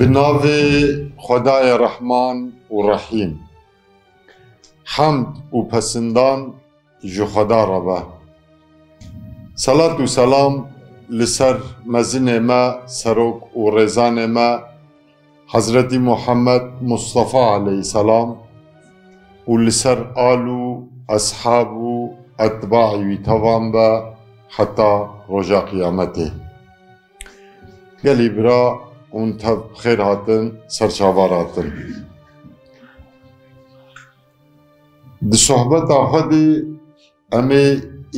بناو خدای رحمان و رحیم. حمد و پسندان جو خدا ربا صلاة و سلام لسر مزن ما سروک و رزان ما حضرت محمد مصطفى علیه السلام و لسر آلو اصحاب و اتباع وی توان با حتی رجا قیامته. گلی برا un թավ խեր հատն սրճավար հատն Di sohbeta xwedî em ê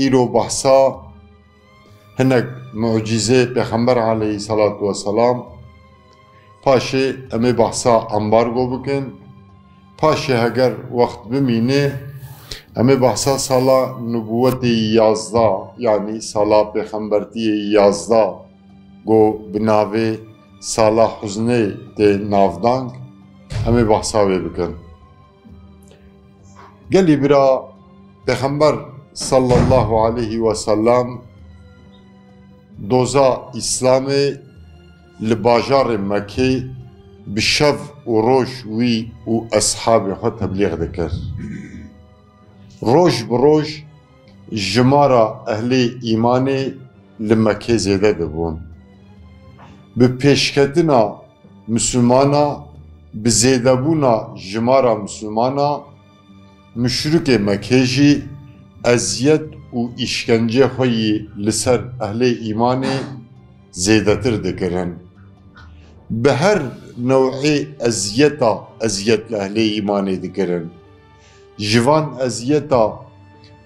îro behsa hinek mucîzê Pêxember aleyhi salatu vesselam paşê em ê behsa ambargo bikin paşê heger wext bimînê em ê behsa sala nübûwetê yazda yanî sala pêxembertiyê yazda go bi navê یازده گو بناوه سالا حزنه ده نافدانگ امی بحثا وی بکن گلی برا پیغمبر صلی الله علیه و سلم دوزا اسلام لباجار مکه بشف و روش وی و اصحاب خود تبلیغ دکر روش بروش جمارا اهل ایمان لمکه زیده دبون به پیشکتنا مسلمانا به زیدبونا جمارا مسلمانا مشرک مکه جی اذیت و işkence خوی لسر اهل ایمان زیدتر دکرن به هر نوع اذیتا اذیت اهل ایمان دکرن جوان اذیتا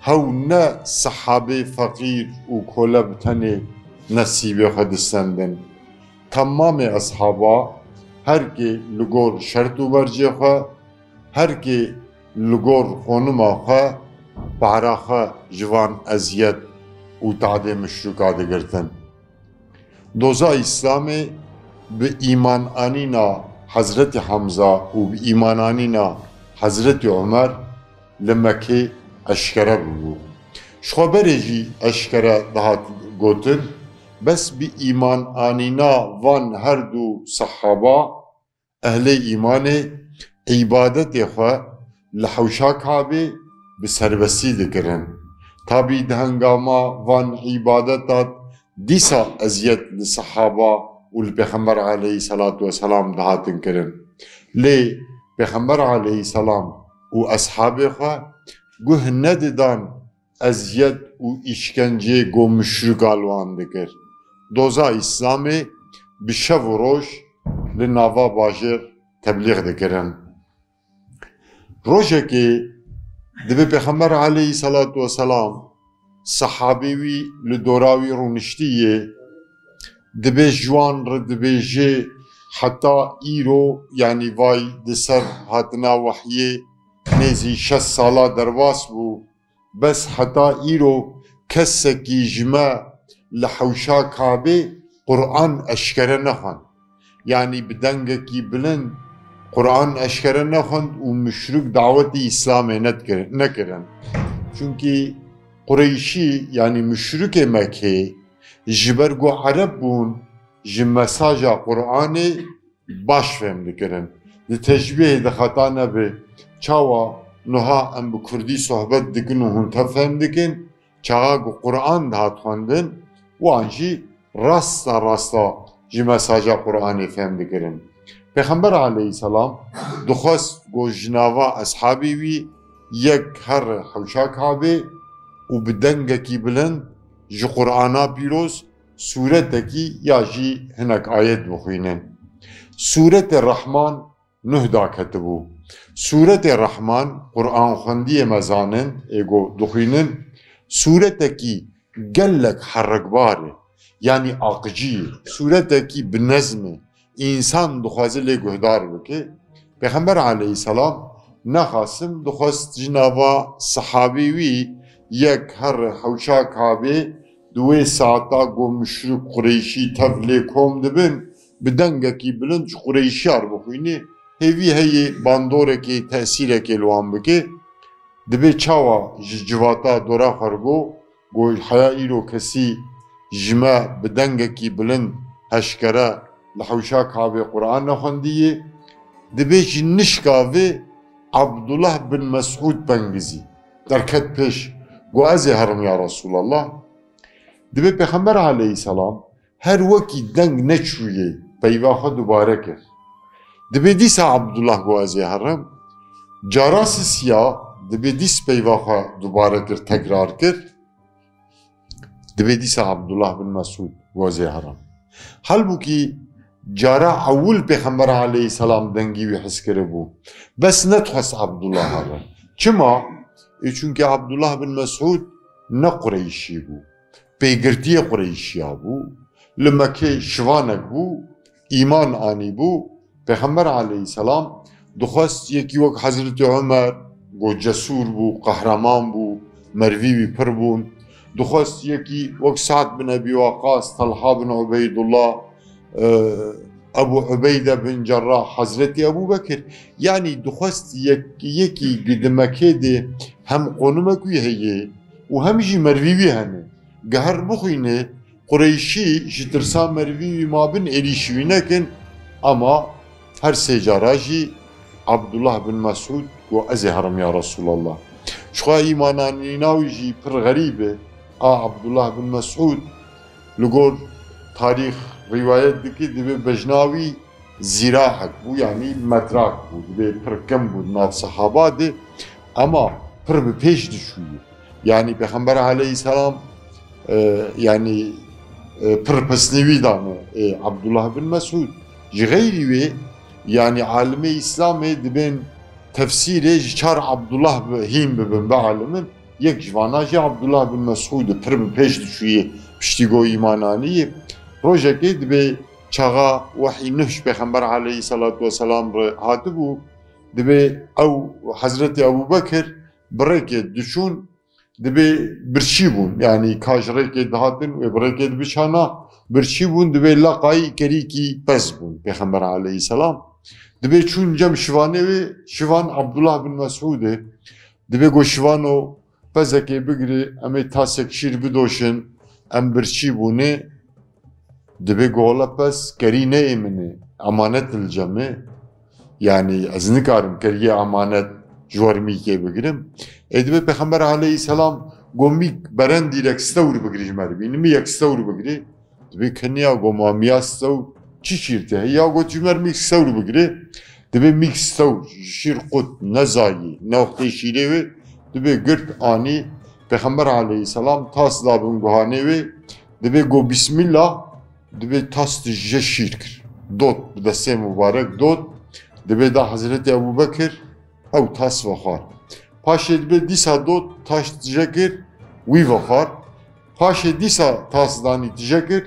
هو نه صحابه فقیر و کلب تنه نصیب خودستندن تمام اصحابا هر که لگور شرط و برجه خواه هر که لگور خونما خواه پارخه جوان اذیت و تعده مشروکا دگرتن دوزا اسلام به ایمان آنینا حضرت حمزه و به ایمان آنینا حضرت عمر لمکه اشکره بو شخبره جی اشکره دهات گوتن بس به ایمان آنینا وان هر دو صحابه اهل ایمان عبادت خواه لحوشا کعبه به سربسی دکرن تابی دهنگاما وان عبادتات دیسا ازیت لصحابه و الپیغمبر علیه صلاة و سلام دهاتن کرن لی پیغمبر علیه سلام و اصحاب خواه گوه نددان ازیت و işkence گو مشرک آلوان دکر دوزا اسلامی بشو و روش لناوا باجر تبلیغ دکرن روشه که دبی پیغمبر علیه صلاة و سلام صحابیوی لدوراوی رونشتیه دبی جوان را دبی جه حتی ایرو یعنی وای دسر هاتنا وحیه نیزی شست سالا درواس بو بس حتی ایرو کسکی جمع لحوشا کعبه قرآن اشکره نخوان یعنی بدنگکی بلند قرآن اشکره نخوند و مشرک دعوت اسلام نکرن چونکی قریشی یعنی مشرک مکه جبر گو عرب بون جی مساجا قرآن باش فهم دکرن دی تشبیه دی خطا نبه چاوا نها ام به کردی صحبت دکن و هون تفهم دکن چاوا گو قرآن دهات خوندن و آنجی راستا راستا جی مساجا قرآنی فهم دکرن پیغمبر علیه السلام دخواست گو جناوا اصحابی وی یک هر حوشا کعبه و بدنگکی بلند جی قرآنا پیروز سورتکی یا جی هنک آیت بخوینن. سورت رحمان نه دا کتبو سورت رحمان قرآن خوندی مزانن ایگو دخوینن. سورتکی gelek herrekbarê yanî aqiciyê sureteke bi nezmê însan dixwaze lê guhdar bike Pêxember aleyhisselam nexwasim dixwast ji nava sehabê yek her hewşa kabê di wê saata gomşû Qureyşî tev kom dibin. Bi dengekî bilind ji Qureyşiyar bixwînê hêvî heyê bandorekê tesîrekê li wan bike dibe çawa ji civata dora xergo بدنگکی بلند هشکره لحوشا كابي قرآن نخندية دبيش نشكافي عبد الله بن مسعود بنجزي دركت بيش قو أزي هرم يا رسول الله دبي پیغمبر عليه السلام هر وكي دنگ نچويه بيواخا دوباره كر دبي ديسا عبد الله قو أزي هرم جاراس سيا دبي ديس بيواخا دوباره كر تكرار كر دبي دەبێت دیسا عبدله بن مەسوود وەزی هەرم هەلبووکی جارە ئەول پێخەمبەر عليهەی سەسلام دەنگیوی حسکرە بوو بەس نەتخواست عبدله هەڕە چما چونکە عبدله بن مەسعود نەقڕیشی بوو پێیگرتیە قڕیشیا بوو لە مەکەی شوانەک بوو ئیمان ئانی بوو پێخەمبەر عليهەی سەسلام دخواست یەکی وەک حەزرت عمەر بۆ جەسوور بوو قەهرەمان بوو مەرویوی پڕ بوون bu, mervi pir bun. دخست یکی وەک سعد بن أبي وقاص طلحة بن عبيد الله أبو عبيدة بن جراح حضرتي أبو بكر يعني دخست يكي يكي قدمكي دي هم قونمك هي وهم جي مروي هني قهر بخينه قريشي جترسا مروي ما بن إليشوي لكن أما هر سيجاراجي عبد الله بن مسعود وأزهرم يا رسول الله شو إيماناني ناوجي پر غريبه A Abdullah bin Mesud li tarih rivayet dike dibe bejnavi zirahek bu yani metrak bu dibe pirkem bu nav sahaba ama pir bi peş düşüyor. Yani Peygamber aleyhisselam e, yani e, pir pesnevi dane e, Abdullah bin Mesud ji gayri ve yani alime İslam'e diben tefsire ji çar Abdullah him bibin be alimin یک جوانا جی عبدالله بن مسعود پر به پیش دشوی پشتیگو ایمانانی روژه که دبی چاغا وحی نهش پیغمبر علیه صلاة و سلام را هاته بو دبی او حضرت ابو بکر برکه دشون دبی برشی بون یعنی کاجره که دهاتن و برکه دبی چانا برشی بون دبی لقای کری کی پس بون پیغمبر علیه سلام دبی چون جم شوانه و شوان عبدالله بن مسعوده دبی گو شوانو pezekê bigirî em ê tasek şîr bidoşin em birçî bûne dibe gola pes kerî neyê min e emanet yani ez nikarim keriye emanet ji war mîkê bigirim ê dibe pexember aleyhisselam gomîk beren dîrek stewr bigirî ji me re bînimî yek stewr bigirî dibe keniya gomamiya stewr çi şîr te ya got ji mer mîk stewr bigirî dibe mîk stewr şîr qut nezayî dibe girt anî Peygamber aleyhisselam tas dabin guhanê wê dibe go bismillah dibe tas je şîr kir dot bi destê mübarek dot dibe da Hazreti Ebu Bekir ew tas vexwar paşê dibe dîsa dot taş tije kir wî vexwar paşê dîsa tas danî tije kir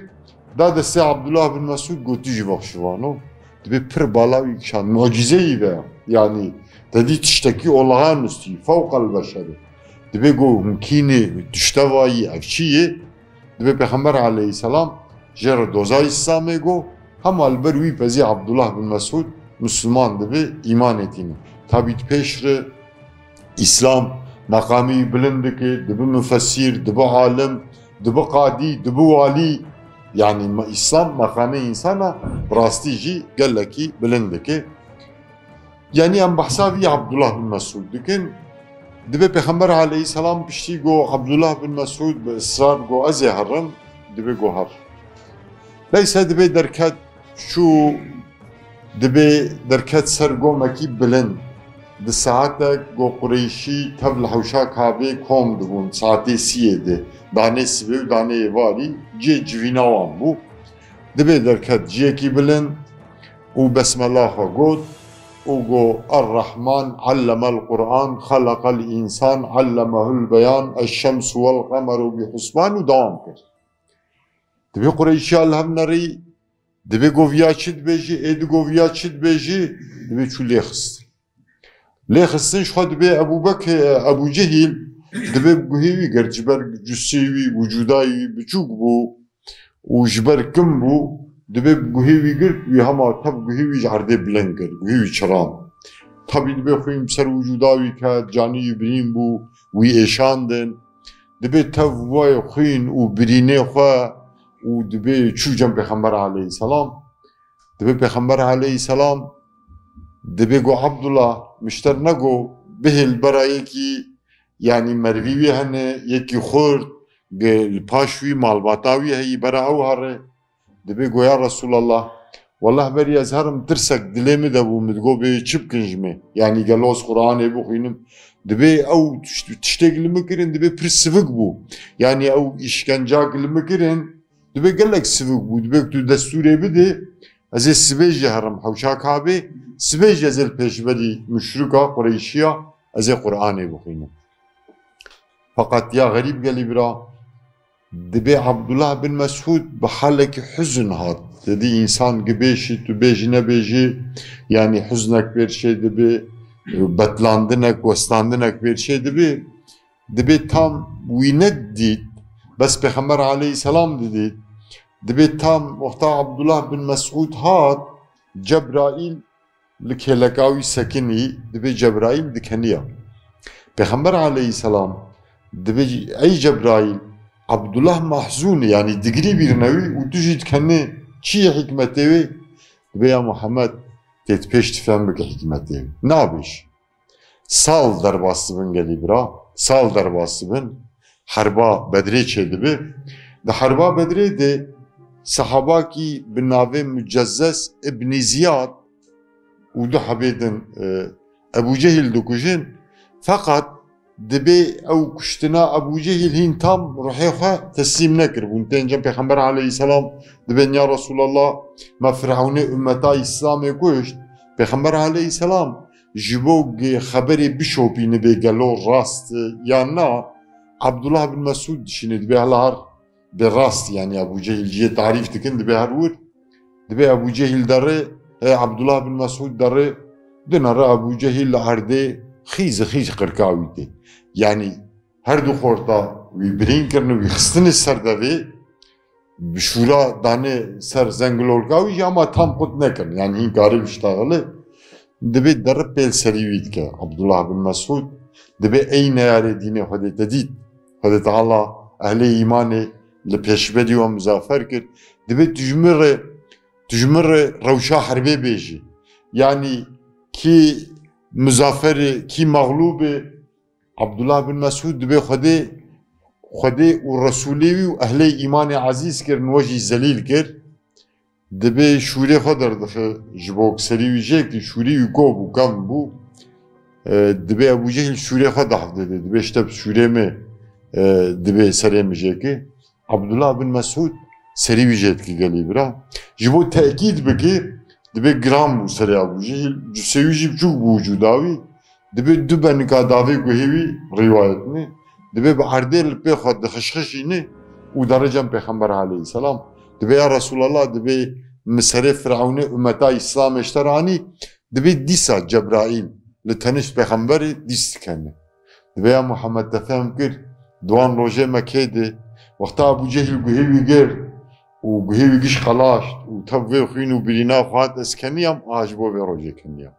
da destê Abdullah bin Mesud gotî ji vexşivano dibe pir bala wî kişan mucizeyî ve yani Dedi tişteki olağanüstü, fevkal beşeri. Dibe go mümkini düştevayı evçiyi, dibe Peygamber aleyhisselam jere doza İslam'e go, hem alber wî pezî Abdullah bin Mesud Müslüman dibe iman etini. Tabi peşre İslam makamı bilindiki, dibe müfessir, dibe alim, dibe kadi, dibe vali, yani İslam makamı insana rastî jî gelekî bilindiki. Yani em behsa vî Abdullah bin Mesud dikin dibe Peygamber aleyhisselam piştî go Abdullah bin Mesud bi ısrar go ez ê herim dibe go her. Leysa dibe derket şu dibe derket ser gomekî bilind di saatek go Qureyşî tev li hewşa kabê kom dibûn saatê siyê de danê sibê û danê êvarî cê civîna wan bû dibe derket ciyekî bilind û besmela xwe Ugo Ar-Rahman Allamal Kur'an Halakal İnsan Allamahul Beyan Eşşemsu vel Kameru bi Husmanu devam kır. Dibe Kureyşi alhamları dibe govyaçit beji ed govyaçit beji dibe çu lehist. Lehistin şu dibe Ebu Bekir Ebu Cehil dibe guhivi gerciber cüssivi vücudayi buçuk bu ujber kim bu dibe guhi vi gir vi hama tab guhi vi jarde bilin gir guhi vi çaram. Tabi dibe huyim ser vücuda vi kad cani ibrin bu vi eşandın. Dibe tav vay huyin u birine hua u dibe çucam Peygamber aleyhisselam. Dibe Peygamber aleyhisselam dibe go Abdullah müşter ne go bihil berayı ki yani mervi vi hene yeki khurd paş vi malbata vi heyi bera hare. دبي گو يا رسول الله والله بري ازهرم ترسك دليمي دبو متگو بي چپ کنجمي يعني قالوس قرآن ابو خينم دبي او تشتغل مكرن دبي پر سفق بو يعني او işkence مكرن دبي قال لك سفق بو دبي تو دستوري بدي از سبيج هرم حوشاك هابي سبيج از البيشبري مشركة قريشية از قرآن ابو خينم فقط يا غريب قال برا دبی عبدالله بن مسعود به حالک حزن هات ددی انسان گبیشی تو بیجی نبیجی یعنی حزنک بیر شی دبی بتلاندنک وستاندنک بیر شی دبی دبی تام ویند دید بس پیغمبر علیه السلام دید دبی تام وقتا عبدالله بن مسعود هات جبرائیل لکلکاوی سکنی دبی جبرائیل دکنیا پیغمبر علیه السلام دبی ای جبرائیل Abdullah Mahzun yani digri bir nevi u dijit kendi çi hikmetevi veya Muhammed tet peş tifem bir hikmetevi. Ne yapış? Sal darbası bin gelibra, sal darbası bin harba bedri çedibi. De harba bedri de sahaba ki binave mücezzes İbn Ziyad u da habedin e, Ebu Cehil dokujin fakat دبي او كشتنا ابو جهل هين تام روحي تسليم نكر بونتين جنب پیغمبر عليه السلام دبي يا رسول الله ما فرعون امتا اسلام كشت پیغمبر عليه السلام جبوگ خبری بشوپی نبی گلو راست یا نه عبدالله بن مسعود دشینه دبي هلار بالراست يعني ابو جهل جي تعريف تكن دبي هرور دبي ابو جهل دره عبدالله بن مسعود دره دنره ابو جهل عرده خیز خیز قرکاویته یعنی هر دو خورتا وی برین کرن وی خستن سر دوی بشورا دانه سر زنگلولگاوی اما تام خود نکن یعنی این کاری بشتغله دبی در پیل سریوید که عبدالله بن مسعود دبی این یاری دین خودی تدید خودی تعالی اهل ایمانه لپیشبدی و مزافر کرد. دبی تجمر تجمر روشا حربی بیجی. یعنی ki مزافر کی مغلوب عبدالله بن مسعود به خودی خودی و رسولی و اهل ایمان عزیز کرد نوجی زلیل کرد. دبی شوری خود در دخه جبوک سری و جه که شوری و گو بو گم بو. دبی ابو جهل شوری خود حفظه ده دبی شتب شوری می دبی سری می جه که عبدالله بن مسعود سری و جه که گلی برا. جبو تأکید بکی دبی گرام بو سریا بو جی سیوجی بچوک بو وجوداوی دبی دو بنکا داوی کو هیوی روایت نی دبی به عرده لپی خود دخشخشی نی و درجم پیغمبر علیه السلام دبی یا رسول الله دبی مسره فرعون امتا اسلام اشترانی دبی دیسا جبرائیل لتنش پیغمبری دیست کنه دبی یا محمد تفهم کرد دوان روژه مکه ده وقتا ابو جهل گو هیوی گرد u guhevi gish qalasht, u tavve khwin u birina khwat es keniyam aj bo ve roje keniyam.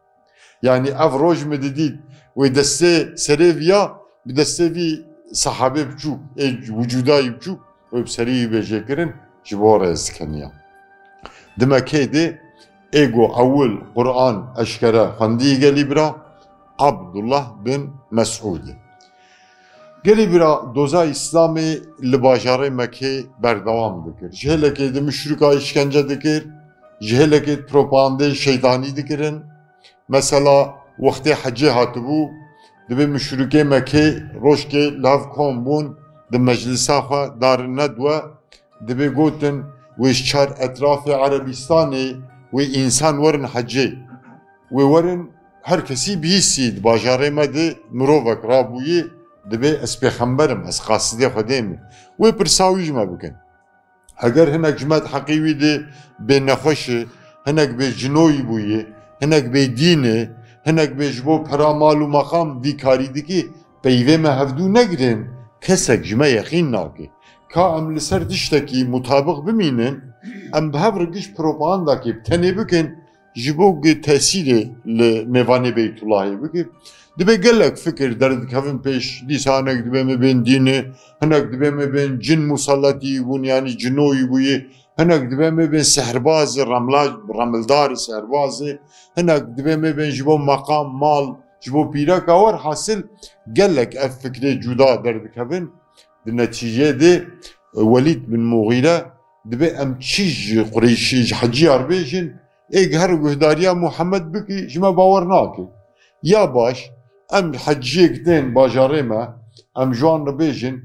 Yani av roj me dedit ve desse sereviya bir desse vi sahabe bçu, e vücuda bçu ve seri ve jekirin jibor es keniyam. Demek hedi ego avul Kur'an eşkere handiye libra Abdullah bin Mes'udi. Gelê bîra doza Îslamê li bajarê Mekê berdewam dikir. Ji helekê di müşrika îşkence dikir, ji helekê propagandê şeytanî dikirin. Mesela wextê hecê hatibû, divê müşrikê Mekê rojkê lav kom bûn di meclisa xwe darin nedwe, divê gotin wê ji çar etrafê Erebistanê wê însan werin hecê. Wê werin her kesî bihîsî di bajarê me de mirovek rabûyê دبی از پیغمبرم از قاصدی خودمی و پرساویج ما بکن اگر هنگ جماعت حقیقی ده به نخوشه هنگ به جنوی بویه هنگ به دینه هنگ به جبو پرامال و مقام دی کاری دیگه پیوه مهفدو نگرن کس جمع یقین ناکه که ام لسر دشتکی مطابق بمینن ام به هفرگش پروپاندا که بتنی بکن ji bo tesirê li mevanê Beytullahê dibe gelek fikir derdikevin pêş dîsa hinek dibe me bên dînê hinek dibe me bên cin musalletî bûn yanî cinoyî bûye hinek dibe me bên seherbazê remlac remildarê seherbazê hinek dibe me bên ji bo mal ji bo pîreka wer hasil gelek ev fikrê cuda derdikevin di neticeyê de Welîd bin Mughîre dibe em çî ji Qureyşî ji ایک هر گهداریا محمد بکی جما باور ناکی یا باش ام حجیک دین باجاره ما ام جوان رو بیجن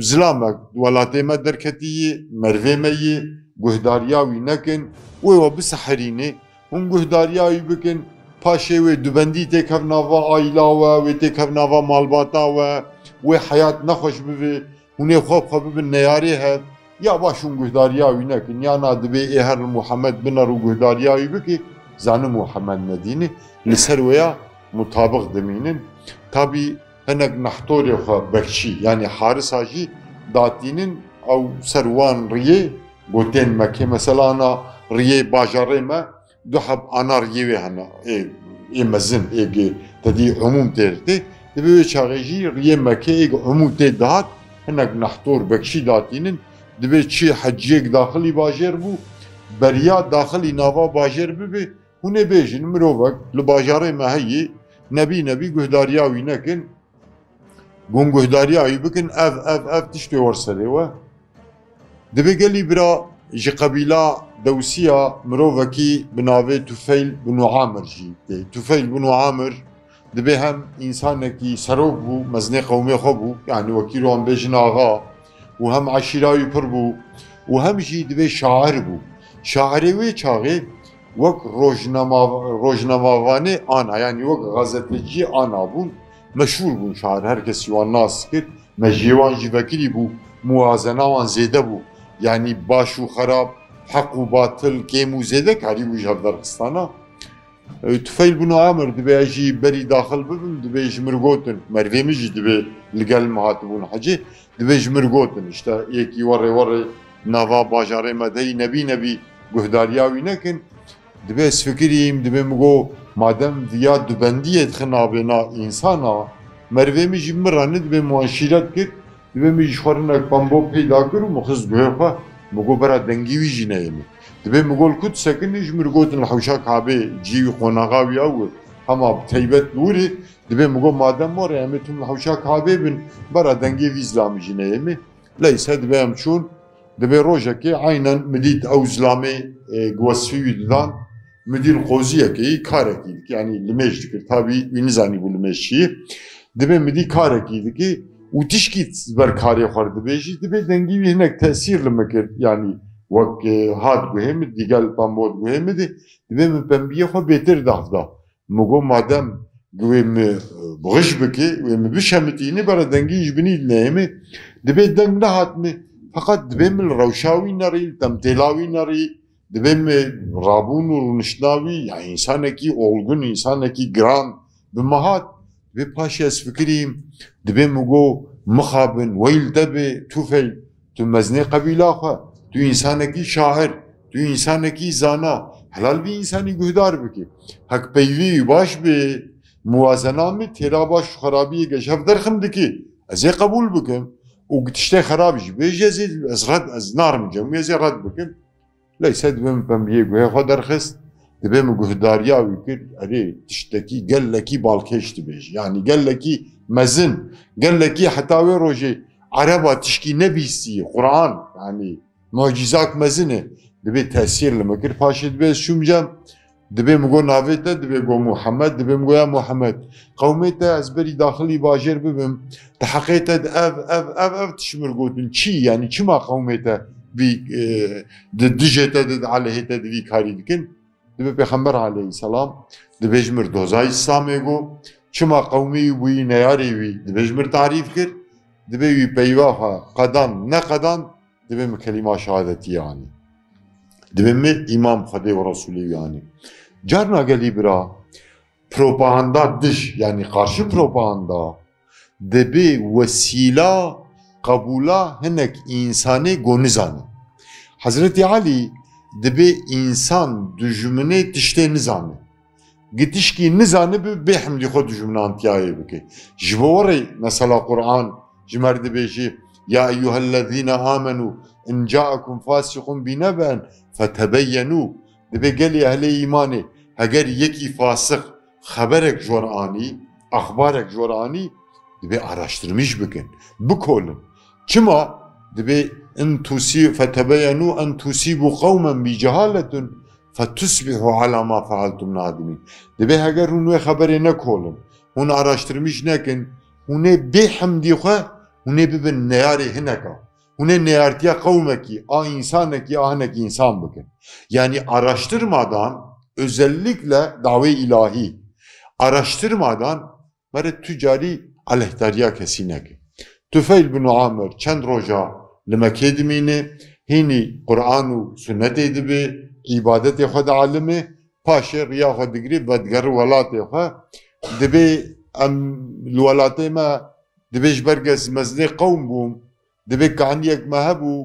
زلامک ولاته ما درکتیه مروه میه گهداریا وی نکن. و و بسحرینه هم گهداریا وی بکن. پاشه و دوبندی تکف نوا آیلا و و تکف نوا مالباتا و و حیات نخوش ببه هونه خواب خواب ببه نیاری هست. یا باشون گهداریاوی نکن یا نادبه ای هر محمد بنا رو گهداریاوی بکی زانو محمد ندینه لسر ویا مطابق دمینن tabi هنك نحتوري خو بكشي يعني حارس هاجي داتينن او سروان ريه قوتين مكي مثلا انا ريه باجاري ما دو حب انا ريه هنا اي اي مزن اي تدي عموم تيرتي دبي شاغيجي ريه مكي اي عموم تي دات هنك نحتور بكشي داتينن دبی چی حجیک داخلی باجر بو بریا داخلی ناوا باجر ببی هون بیجن مروک لباجاره مهی نبی نبی گهداریا وی نکن گون گهداریا وی بکن اف اف اف تشتی ورسره و دبی گلی برا جی قبیله دوسیا مروکی بناوی توفیل بنو عامر جی توفیل بنو عامر دبی هم انسانکی سروک بو مزنی قومی خوب بو یعنی وکی رو هم بیجن آغا و هم عشیراوی پر بوو و هەمشی دەبێ شاعر بوو شاعرێ وێ چاغێ وەک ڕۆژنەماوانێ ئانایانی وەک غەزەتجی ئانابوون مشهور بوون شاعر هەر کە سیوان ناس کرد. مەژێوان ژیبەکری بوو موازەناوان زیده بو. یعنی باش و خراب حق و باتل کێم و زێدە کاری بوو ژەبدەرستانە توفەیل بوون ئامر دبێژی بەری داخل ببم دبێژ مرگوتن مەرێمیژی دبێ لەگەل مهات بوون حەجێ دبێژ مرگوتن شتە یەکی وەڕێ وەڕێ ناوا باژارێ مەدەی نەبی نەبی گوهداریاوی نەکن دبێ فکریم دبێ مگۆ مادەم دیا دوبندیە خنابێنا ئینسانا مرێمی ژی مرانە دبێ موانشیرەت کرد دبێ میژ خوارنەک بەمبۆ پێدا کرد و مخز گوێخوا مگۆ بەرا دەنگیوی ژی نەیەمی دبێ مگۆل کوت سەکنیش مرگوتن حوشا کابێ جیوی خۆناغاوی ئەوە هەما تەیبەت دووری دبێ مگۆ مادەم وەڕێ ئەمێتون حوشا کابێ بن بەرا دەنگی ویزلامی ژی نەیەمی لەیسە دبێ ئەم چوون دبێ ڕۆژێکی عینەن مدیت ئەو زلامێ گوەسفی ددان مدیر قوزیەکەی کارێکی ینی لمێژ دکرد تابی وینزانی بوو لمێشی دەبێ مدی کارێکی دکی و تشکی بەرکاری خوارد دەبێژی دەبێ دەنگیوی هەنێک تەسیر لمە کرد ینی وەک هات گوهێمت دیگەل پامبۆت گوهێمدی دەبێ من پەمبیە خۆ بێتر دافدا مگۆ مادەم گوێ بغش بکێ وێ بشەمتینی بەرە دەنگیش بنیت نێمێ دەبێت دەنگ نەهاتمێ فقط دەبێ من ڕەوشاوی نەڕی تەمتێلاوی نەڕی دەبێ ڕابوون و ڕونشتناوی یا ئینسانێکی ئۆڵگون ئینسانێکی گران بمەهات بێ پاشی ئەس فکریم دەبێ مگۆ مخابن ویل دەبێ توفەی تو مەزنێ قەبیلاخوا دو انسانکی شاعر دو انسانکی زانا حلال بی انسانی گهدار بکی حق پیوی باش بی موازنا می تیرا باش خرابی گشف درخم دکی از قبول بکم او گتشته خرابش بیش از رد از نارم جمعی از رد بکم لیسه دویم پم یه گوه خود درخست دبیم گهداریا وی یک علی تشتکی گل لکی بالکش دبیش یعنی گل لکی مزن گل لکی حتاوی روشی عربا تشکی نبیسی قرآن یعنی معجزات مزنه دبی تاثیر لما کرد پاشی دبی شوم جام دبی مگو ناویت دبی گو محمد دبی مگو یا محمد قومیت از بری داخلی باجر ببم تحقیت اف اف اف اف تشمر گوتن چی یعنی چی ما قومیت بی دجت دد علیه تد بی کاری دکن دبی پیغمبر علیه السلام دبی جمر دوزای اسلامی گو چما قومی وی نیاری وی دبی جمر تعریف کرد دبی وی پیواه قدان نه قدان Demin mi kelime şehadeti yani. Demin mi İmam Kadev Resulü yani. Carna geli bira propaganda dış yani karşı propaganda debi vesila kabula henek insani gonizanı. Hazreti Ali dibi insan düşmüne tişte nizami. Gidiş ki nizami bi behmdi ko düşmüne antiyaye bike. Jibore mesela Kur'an jimerdi beşi ya eyyühellezine amenu in ca'akum fasikun bineben fetebeyyenu. Dibe gel ehli imanı. Eğer yeki fasık haberek jorani, ahbarek jorani dibe araştırmış bugün. Bu kolun. Kima dibe in tusi fetebeyenu en tusibu kavmen bi cehaletin fetusbihu ala ma faaltum nadimin. Dibe eğer onu haberi ne kolun. Onu araştırmış nekin. Onu bi hamdi hune bibin neyarê hineka hune neyartiya kavmeki a insaneki a hinekî insan bikin yani araştırmadan özellikle davi ilahi araştırmadan mere tücari alehtariya kesineki Tüfeil bin Amr çend roja hînî Qur'an û sünnetê dibe îbadetê xwe de alime paşê riya xwe digirî vedger welatê xwe dibe em li welatê دەبێژ بەرگەس مەزنێ قەوم بووم دەبێت کەهندێکمە هەبوو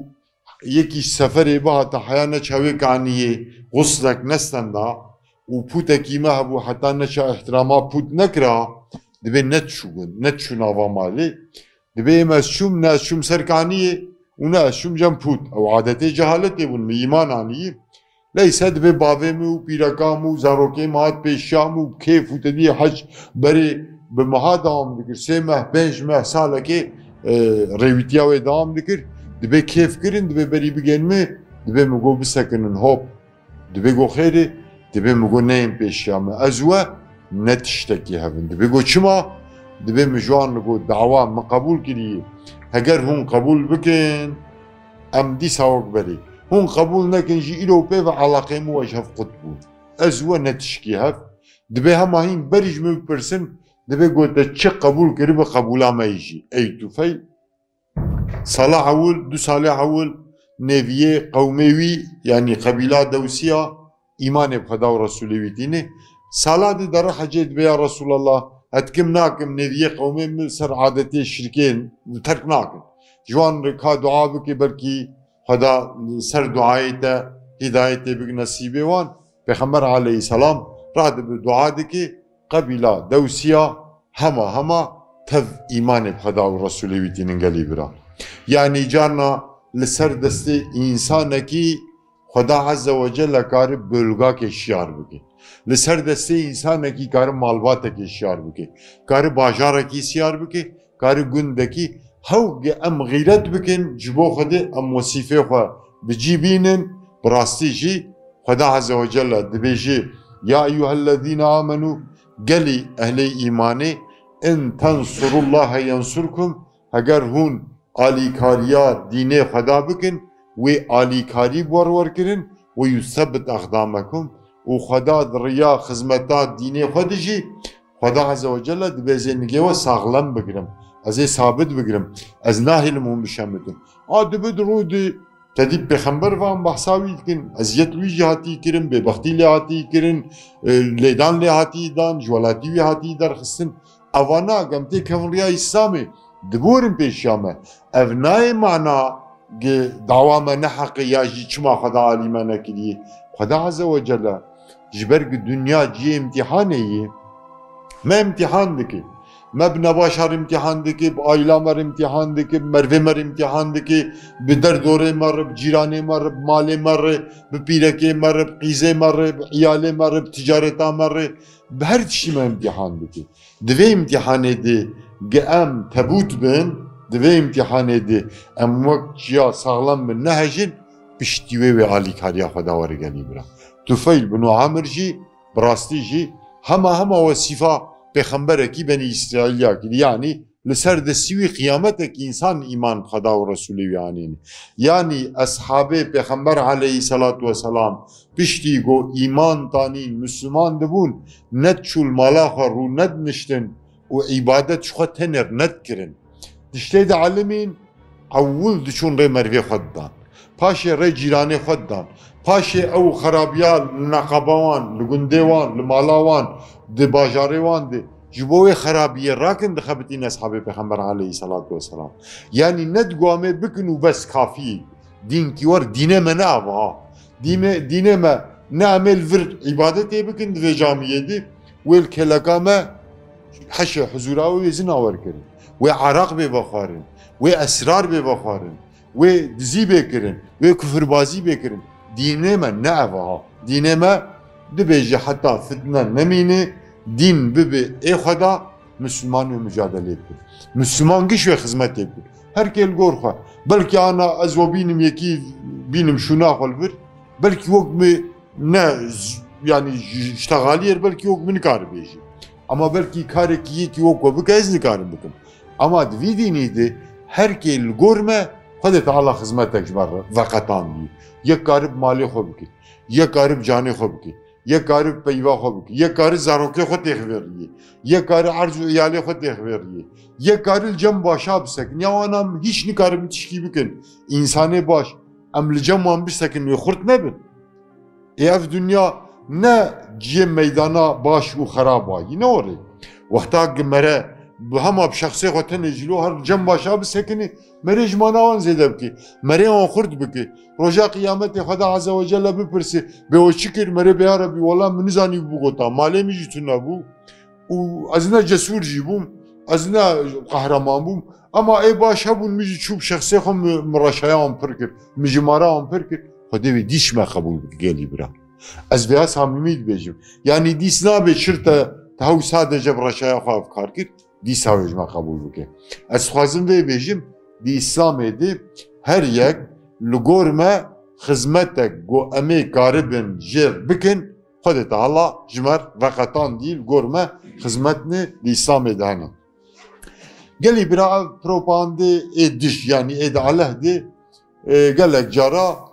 یەکیش سەفرێ بەهاتە حیان نەچاوێ کانیە غوسڵێک نەستەندا و پوتێکیمە هەبوو حتا نەچە احتراما پوت نەکرا دەبێت نەچوون نەچوو ناوامالێ دەبێ ئێمە چوم ناچوم سەرکانیە ونا چوم جەم پوت. ئەو عادەتێ جەهالەتێ بوون میمانانیە لەی سە دەبێ باوێم و پیرەکام و زارۆکەی مات پێشام و کێف و تەدی حەج بەرێ به مها دوام دکرد سه ماه پنج سال سالکی رویتیا و دام دکرد دبی کیف کردن دبی بری بگن می دبی مگو بسکنن. هاب دبی گو خیره دبی مگو نیم پیشیم از و نتشتکی هفن. دبی گو چما دبی مجوان گو دعوا مقبول کردی اگر هون قبول بکن ام دی ساوک بری. هون قبول نکن جی پی و علاقه مو قطب از و نتشکی هف دبی همه این بریج می پرسن دبي قلت تشي قبول قريب قبول ما يجي أي توفي صلاح أول دو صالح أول نبيه قوميوي يعني قبيلة دوسية إيمان بخدا ورسولي دينه صلاة دي در حجيت بيا رسول الله أتكم ناكم نبيه قومي من سر عادتي الشركين ترك ناكم جوان ركا دعا بكي بركي خدا سر دعايته هدايته بك نصيبه وان. پیغمبر علیه السلام را دعا دکی قبیلا دوسیا همه همه تف ایمان بخدا و رسولی وی دینن گلی برا. یعنی جانا لسر دست انسان کی خدا عز و جل کار بلگا که شیار بگی لسر دست انسان کی کار مالبات که شیار بگی کار باجار کی شیار بگی کار گند کی هوگ ام غیرت بکن. جبو خود ام وصیفه خو بجیبینن. براستی جی خدا عز و جل دبیجی یا ایها الذین آمنو karî malbatekê şiyar bike. Karî bajarekî şiyar bike, karî gundekî hew ge em xîret bikin Azze ve Celle dibêjê ya eyyuhellezîne amenû gelî ehlê îmanê in tensurullaha yensurkum heger hûn alîkariya dînê xweda bikin wê alîkarî werwerkirin û yusebbit eqdamekum û xweda di riya xwe de jî xweda heze ve celle di bêzênigê we saxlem bigirim ez sabit bigirim ez nahêlim hûn bişemitin a dibi di rû di tedî pêxember van behsa wî dikin eziyet wî jî hatî kirin bêbextî lê hatî kirin lêdan lê hatî dan ji welatî wî hatî derxistin evana gem tê kevin riya îslamê diborin pêşiya me ev nayê mana dawa me neheqi ya jî çima xweda alî me nekiriye مبنا باش امتحان دکی با آیلا مر امتحان دکی مروه مر امتحان دکی به در دوره مر به جیرانه مر به مر به پیرکه مر قیزه مر عیاله مر تجارت مر به هر چی ما امتحان دکی دوی امتحان دی گم تبوت بن دوی امتحان دی ام وقت جا ساغلم بن نهجن پشتیوه و آلی کاری خدا ورگنی برا توفیل بنو عامر جی براستی جی همه همه وصیفه پێخەمبەرێکی بەنی ئیسرائیلیا کرد ینی لەسەر دەسیوی قیامەتێکی ئینسان ئیمان خەدا و ڕسوولویانین ینی ئەسحابێ پێخەمبەر عليهەی سەلات وەسەسلام پشتی گۆ ئیمانتانین مسلمان دەبوون نەت چول مالاخە ڕوو نەتنیشتن و عیبادەت شخە تەنێر نەتکردن دشتێ دەعاالمین ئەول دچون ڕێ مەروێ خەتدان پاشێ ڕێ جیرانێ خەتدان پاشێ ئەو خراپیا نەقەبەوان لە گوندێوان لە ماڵاوان د باجارې وان دي جبوي خرابية راكن دخبتين أصحاب پیغمبر عليه الصلاة والسلام يعني ند قامة بكن وبس كافي دين كيور دينه ما نعبها دينه, دينه ما نعمل فر عبادته بكن في جامية دي والكلاكامة حشة حزورا ويزنا وركرن وعراق ببخارن وأسرار ببخارن ودزي بكرن وكفربازي بكرن دينه ما نعبها دينه ما dibêje heta fitne nemînê dîn bibe ê xweda Müslüman ve mücadele kir. Müslüman giş ve hizmet kir. Herkel gor xwe. Belki ana ez ve bînim yekî bînim şuna bir. Belki wek mi ne yani iştegaliyê belki wek min nikare bêjim. Ama belki karekî yekî wek we bike ez nikarim bikim. Ama di vî dînî de herkel gor me Xwedê Teala hizmetek ji ber veqetan bî. Yek karib malê xwe bike. Yek karib canê xwe bike. Xwe bike. Yek karib zarokê xwe têx veriye. Yek karib erz û iyalê xwe têx veriye. Yek karib cem başa bisekin. Ya anam hiç nikarim tişkî bikin. İnsanê baş. Em li cem wan bisekin wê xurt nebin. Ê ev dünya ne ciyê meydana baş û xerab ayî ne orê. Wexta به هم آب شخصی خودتن جلو هر جنب باشا بسکنی مری جمانا وان زیده بکی. مری آن خورد بکی. رجا قیامت خدا عز و جل بپرسی. به اوچی کر؟ مری به عربی. والا منزانی بگوتا مالی میجی تو نبو. و از اینا جسور جی بوم. از اینا قهرمان بوم. اما ای باشا بون میجی چوب شخصی خم مراشای آن پر کر. میجی مارا آن پر کر. خدا به دیش ما قبول گلی برا. از بیا سامنید بیجم یعنی دیس نابه چرت تهو ساده جبراشای خواب کار کرد Çir te tehew sadece bi reşeya xwe ev kar kir dîsa wê ji me qebûl bike. Ez xwazim vê bêjim di İslamê de her yek li gor me xizmetek got emê karibin jêr bikin Xwedê Teala ji me veqetan dîl gor me xizmetini di İslamê de hene. Gelî bira ev propandê ê diş yani ê de aleh de gelek cara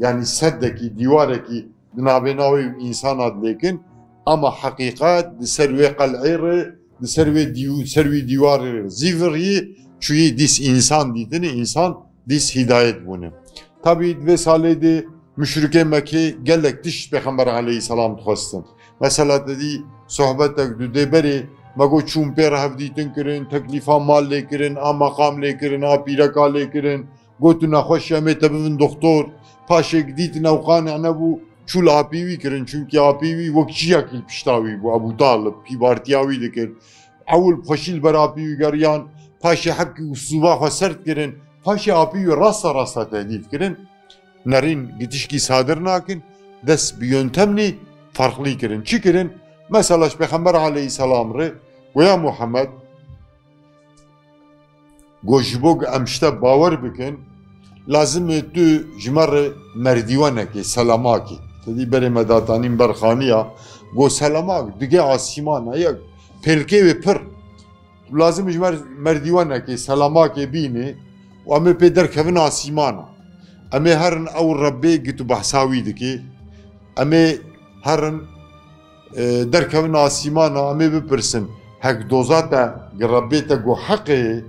yani li gor wan müşrikê Mekkê Qureyşî li gor xwe gotin emê bikin ji bo em doza İslamê pêşawê bigirin yani seddekî dîwarekî نابێناوی ئینسان لێکن ئەمە حقیقات سەروێ قەلعێڕێ سەروێ سەروی دیوارێ زیڤڕی چوی دیس ئینسان دیتنی ئینسان دیس هیدایەت بوونە تابی دوێ ساڵێ دێ مشرکێ مەکێ gelek tiş pêxember aleyhî selam dixwestin. Mesela dedî sohbetek du dêberê mego çûn pêr hevdîtin kirin, teklîfa mal lê kirin, a maqam lê kirin, a pîreka lê kirin, gotu nexweş bibin doktor, paşek dîtin ewqanê nebû çûl apîwî kirin çûnkî apîwî wek çiyekî piştawî bû Ebu Talib pîbartiyawî dikir. Ewil xweşîl ber apîwî geriyan, paşê hekî û sûba xwe serd kirin, paşê apîwî rasta rasta tehdît kirin. Nerîn gitişkî sadir nakin, dest bi yöntemnî farklî kirin. Çi kirin? Mesela Peyxember aleyhisselam re goya E tu ji me re merdîwanekê selamakî Dedi berê me datanîn berxaniya got selamak dige asîmana yek pêlkê wê pir lazim ji mer merdîwanekê selamakê bînê û em ê pê derkevin asîmana em ê herin ew rebê git û behsa wî dike em ê herin derkevin asîmana em ê bipirsin hek doza te rebê te got heqê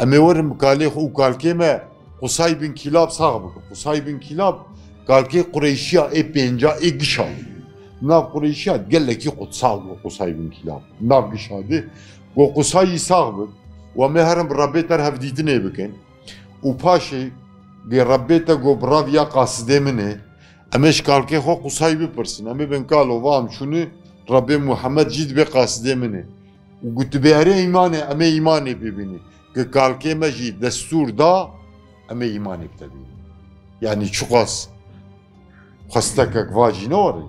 em ê werin kalê û kalkê me qusay bin kîlab sax bikin qusay bin kîlab Kalki Kureyşiya e penca e gişa. Nav Kureyşiya geleki kutsal bu Kusay bin Kilab. Nav gişadı. Bu Kusay sağbı. Ve meherem Rabbeter hevditine bikin. U paşe ge Rabbete go bravya kaside mine. Emeş kalki ho Kusay bipirsin. Eme ben kalo vam şunu Rabbi Muhammed cid be kaside mine. U gutbehre imane eme imane bibini. Ge kalki meji destur da ئەمە تبین یعنی چقاس خستەکەک واجی نەوەڕی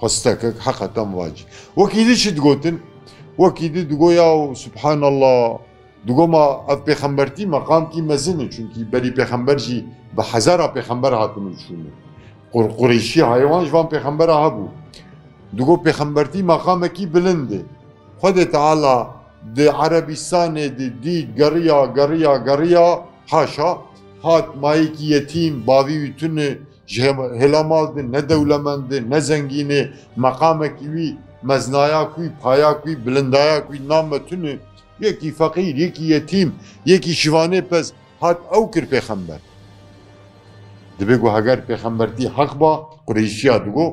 خستەکەک حەقەتەم واجی وەکی دیشت گوتن وەکی دی دگۆیا و سبحان الله دوگۆمە ئەف مقام کی مەزنە چونکی بەری پێخەمبەرژی بە حەزارا پێخەمبەر هاتون چوونە قڕقڕیشی هایوانژوان پێخەمبەرە هەبوو مقام کی بلنده بلندێ تعالی د عەربیستانێ دی گریا گریا گریا حاشا hat mayekî yetîm bavî wî tune هلامالدin ne dewlemendin ne zengînê meqamekî wî meznaya wî paya wî bilindaya wî name tune yekî feqîr yekî yetîm yekî şivanê pez hat ew kir pêxember dibe gu heger pêxembertî heq ba Qureyşiya digo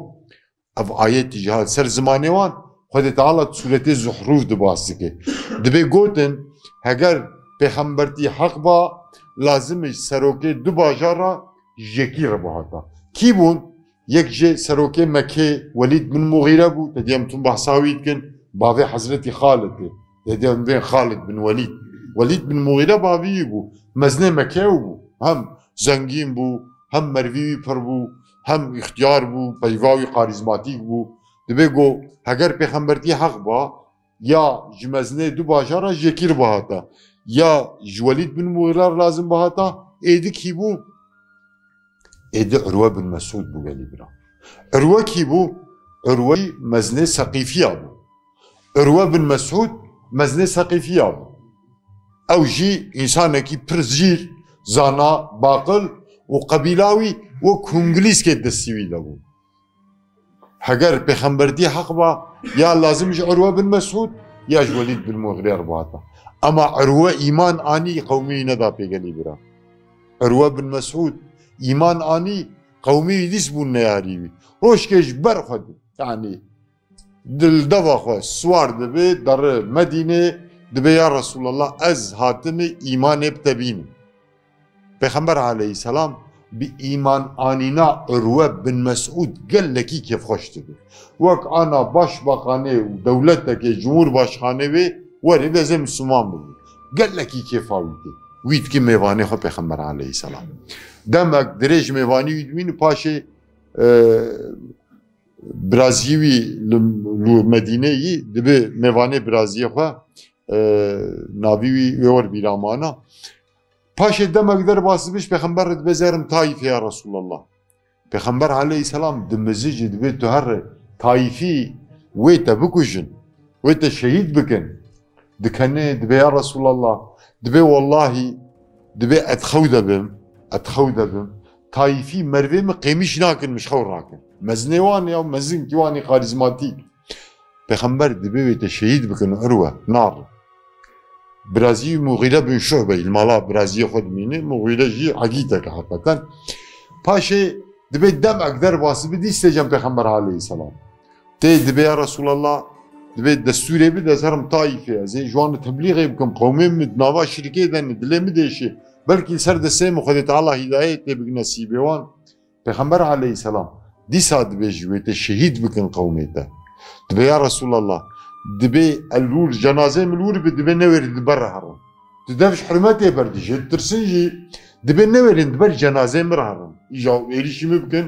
ev ayetî jihad ser zimanê wan Xwedê Teala suretê zuhrûv dibas dike dibe gotin heger pêxembertî heq لازمش سروکه دو باجار را یکی را بهاتا کی بون؟ یک جه سروکه مکه ولید بن مغیره بود تدیم تون بحثاوید کن. باوی حضرت خالد ده تدیم بین خالد بن ولید. ولید بن مغیره باوی بود مزنه مکه بود هم زنگین بود هم مروی پر بود هم اختیار بود پیواوی قاریزماتیک بود دبی گو اگر پیغمبرتی حق با یا جمزنه دو باجارا یکی را بهاتا يا جواليد بن مغرار لازم بهاتا ايدي كيبو ايدي عروة بن مسعود بو غالبنا عروة كيبو عروة مزنة سقيفية بو عروة بن مسعود مزنة سقيفية بو أو جي انسان كي برزير زانا باقل وقبيلاوي وكونجليس كي دستيوي لابو هەگەر پێخەمبەری حەق بە یا لازمش عروه بن مسعود یا جواليد بن مۆغرێ ڕباتە Ama Urve iman ani kavmiyine da pegeli bira. Urve bin Mes'ud iman ani kavmi dis bun ne yarivi. Roşkeş ber xwed yani dil dava xwe swar dibe dar Medine dibe ya Resulullah ez hatimi iman hep tebin. Peygamber aleyhisselam bi iman anina Urve bin Mes'ud gelleki kef hoş dedi. Vak ana başbakanı devletteki cumhurbaşkanı ve وەری بێزێ مسلمان ببوو گەلەکی کێفاویتێ ویتکی میوانێ خۆ پێخەمبەر عليه سەلام. دەمەک درێژ میوانی ویدوین پاشێ برازیوی مدینەیی دەبێ میوانێ برازیەخوا ناویوی وێوە بیرامانە. پاشێ دەمەک دەرباسی بش پێخەمبەرت بەزارم تایفیا ڕسوول الله. پێخەمبەر عليه سەسلام دمەزیجی دەبێت تو هەر تایفی وێتە بکوژن وێتە شەهید بکەن. دکەنێ دبێ یا ڕسوول الله. دبێ واللهی دبێ ئەتخەو دەبم ئەتخەو دەبم تایفی مەروێ من قێمیش ناکن مشخەو ڕاکن مەزنێوان یا مەزین دیوانی قاریزماتیک پێخەمبەر دەبێتە شەید بکەن ئەروە ناڕ برازی مغیرە بن شعبە الماڵا برازیە خۆت مینێ مغیرە ژی عەگیتەکە حقەتەن پاشێ دبێت دەم ئەگدەر باسی بدی سێجەم پێخەمبەر عليه سلام تێ دبێ یا رسول الله دەبێت دەستوری ب دەزرم تایفێ ئەزێ جوانە تبلیغێ بکەم قومێ ناوا شرکێ دەن دلێ مدێشێ بەلکی سەر دەسێ مخۆێت الله هیداەیە تێ بگنەسی بێوان پێخەمبەر عليهەی سەسلام دیسا دەبێژێتە شەهید بکەن قومێتە دبێ یا رسول الله دبێ ئەلور جەنازێ ملور ب دبێ نەوێری دبەر هەڕم Tu devş hürmetê berdije tirsin jî dibe neverin diber cenazê mirharin. İja êrişî mi bikin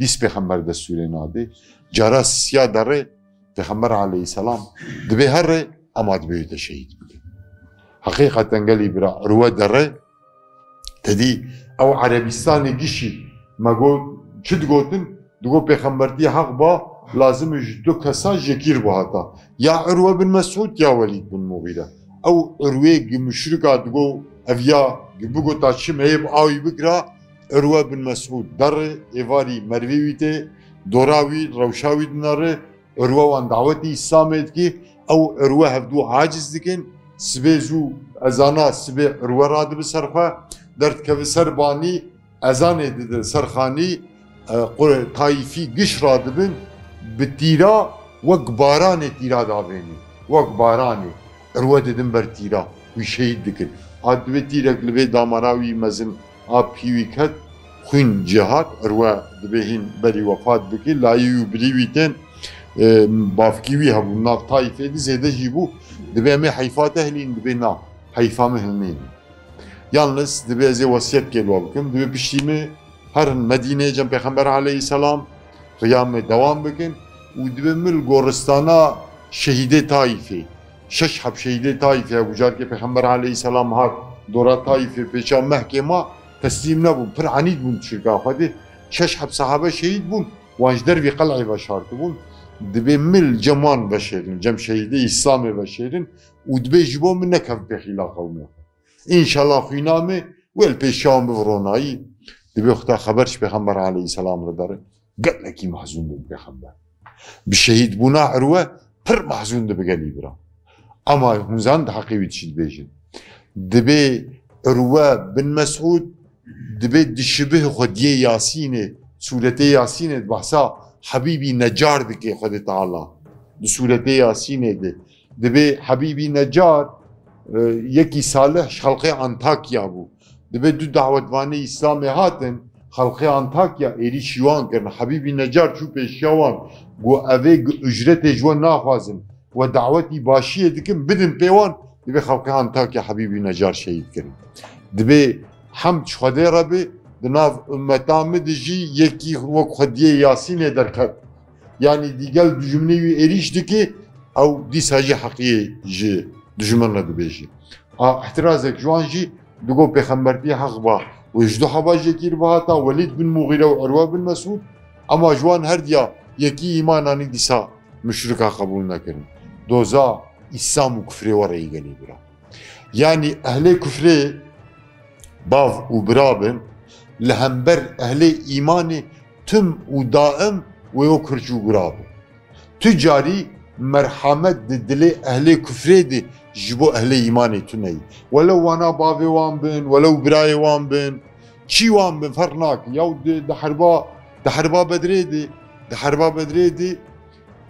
dîs pexember de sûrê nadê cara siya derê Peygamber aleyhisselam dibe herre ama dibe de şehit bide. Hakikaten gelip bir ruve derre dedi ev Arabistan'ı gişi mago çi digotin digo peygamberdiye hak ba lazım dü kesa jekir bu hata. Ya Urve bin Mesud ya Velid bin Mughire. Ew Urve müşrika digo ev ya بگو تا چیم هیب آوی بگرا اروه بن مسعود در ایواری مرویوی ته دوراوی روشاوی دناره ئەروەوان داوەتی سامێت کی ئەو ئەروە هەفتوو عاجز دکن سبێژ و ئەزانە سبێ ئەروەڕاد بە سەرخوا دەردکە بە سەربانی ئەزانێ ددە سەرخانی تایفی گشت را دبن bi tîra wek baranê tîra davênî wek baranê Irwe didin ber tîra wî şehid dikin hat divê tîrek li vê damara wî mezin a pîwî ket xwîn cihat irwe dibêhîn berî wefat bikî layê wî birî wî tên wî hebû nav Taîfê dî zêde jî bû dibe em ê heyfa te hilîn dibe na heyfa min hilnên Yalnız dibe ê wesiyet kêlwa bikim dibe piştî me herin Medînê cem Pêxember aleyhisselam qiyamê dewam bikin û dibe mil goristana şehîdê Taîfê şeş heb şehîdê Taîfê bu carkê Pêxember aleyhisselam hat dora Taîfê pêça mehkê ma teslîm nebûn pir enîd bûn şirka Xwedê دبی مل جمان بشرین جم شهیده اسلام بشرین و دبی جبو من نکف بخیلا قومه انشالله خینامه ول پیشان بورونایی دبی وقتا خبرش پیغمبر علیه السلام رو داره گل نکی محزون دو پیغمبر بشهید بونا عروه پر محزون دو بگلی برا اما هنزان ده حقیبی تشید بیجن دبی عروه بن مسعود دبی دشبه خودی یاسینه سورته یاسینه بحثا حبیبی نجار دکی خود تعالی. د صورت یاسین دی دبه حبیبی نجار یکی صالح خلقه انتاکیا بو. دبه دو دعوتوانه اسلام هاتن خلقه انتاکیا. ایری شیوان کرن. حبیبی نجار چو پیشیوان. گو اوه اجرت جوان ناخوازن. و دعوتی باشیه دکن بدن پیوان. دبه خلقه انتاکیا حبیبی نجار شهید کرن. دبه حمد خدای ربه ڕەبێ دناv ümmeta min dijî yekî wek xwediyê Yasînê derket yanî dîgel dijimnê wî êriş dike ew dîsa jî heqiyê ji dijmin re dibêjî a ehtirazek ji wan jî digo pêxembertiye heq ba û ji du heba jekî bi hata Welîd bin Mughîre û Erwa bin Mesûd ama ji wan her diya yekî îmananî dîsa müşrika qebûl nekirin doza İslam û kufrê were gelî bira yanî ehlê kufrê bav û birabin li hember ehlê îmanê tim û daim wê o kirç û birabin tu carî merhamet di dilê ehlê kufrê de ji bo ehlê îmanê tu neyî. Welew wana bavê wan bin welew birayê wan bin çî wan bin fer nakin yaw di herba di herba bedrê de di herba bedrê de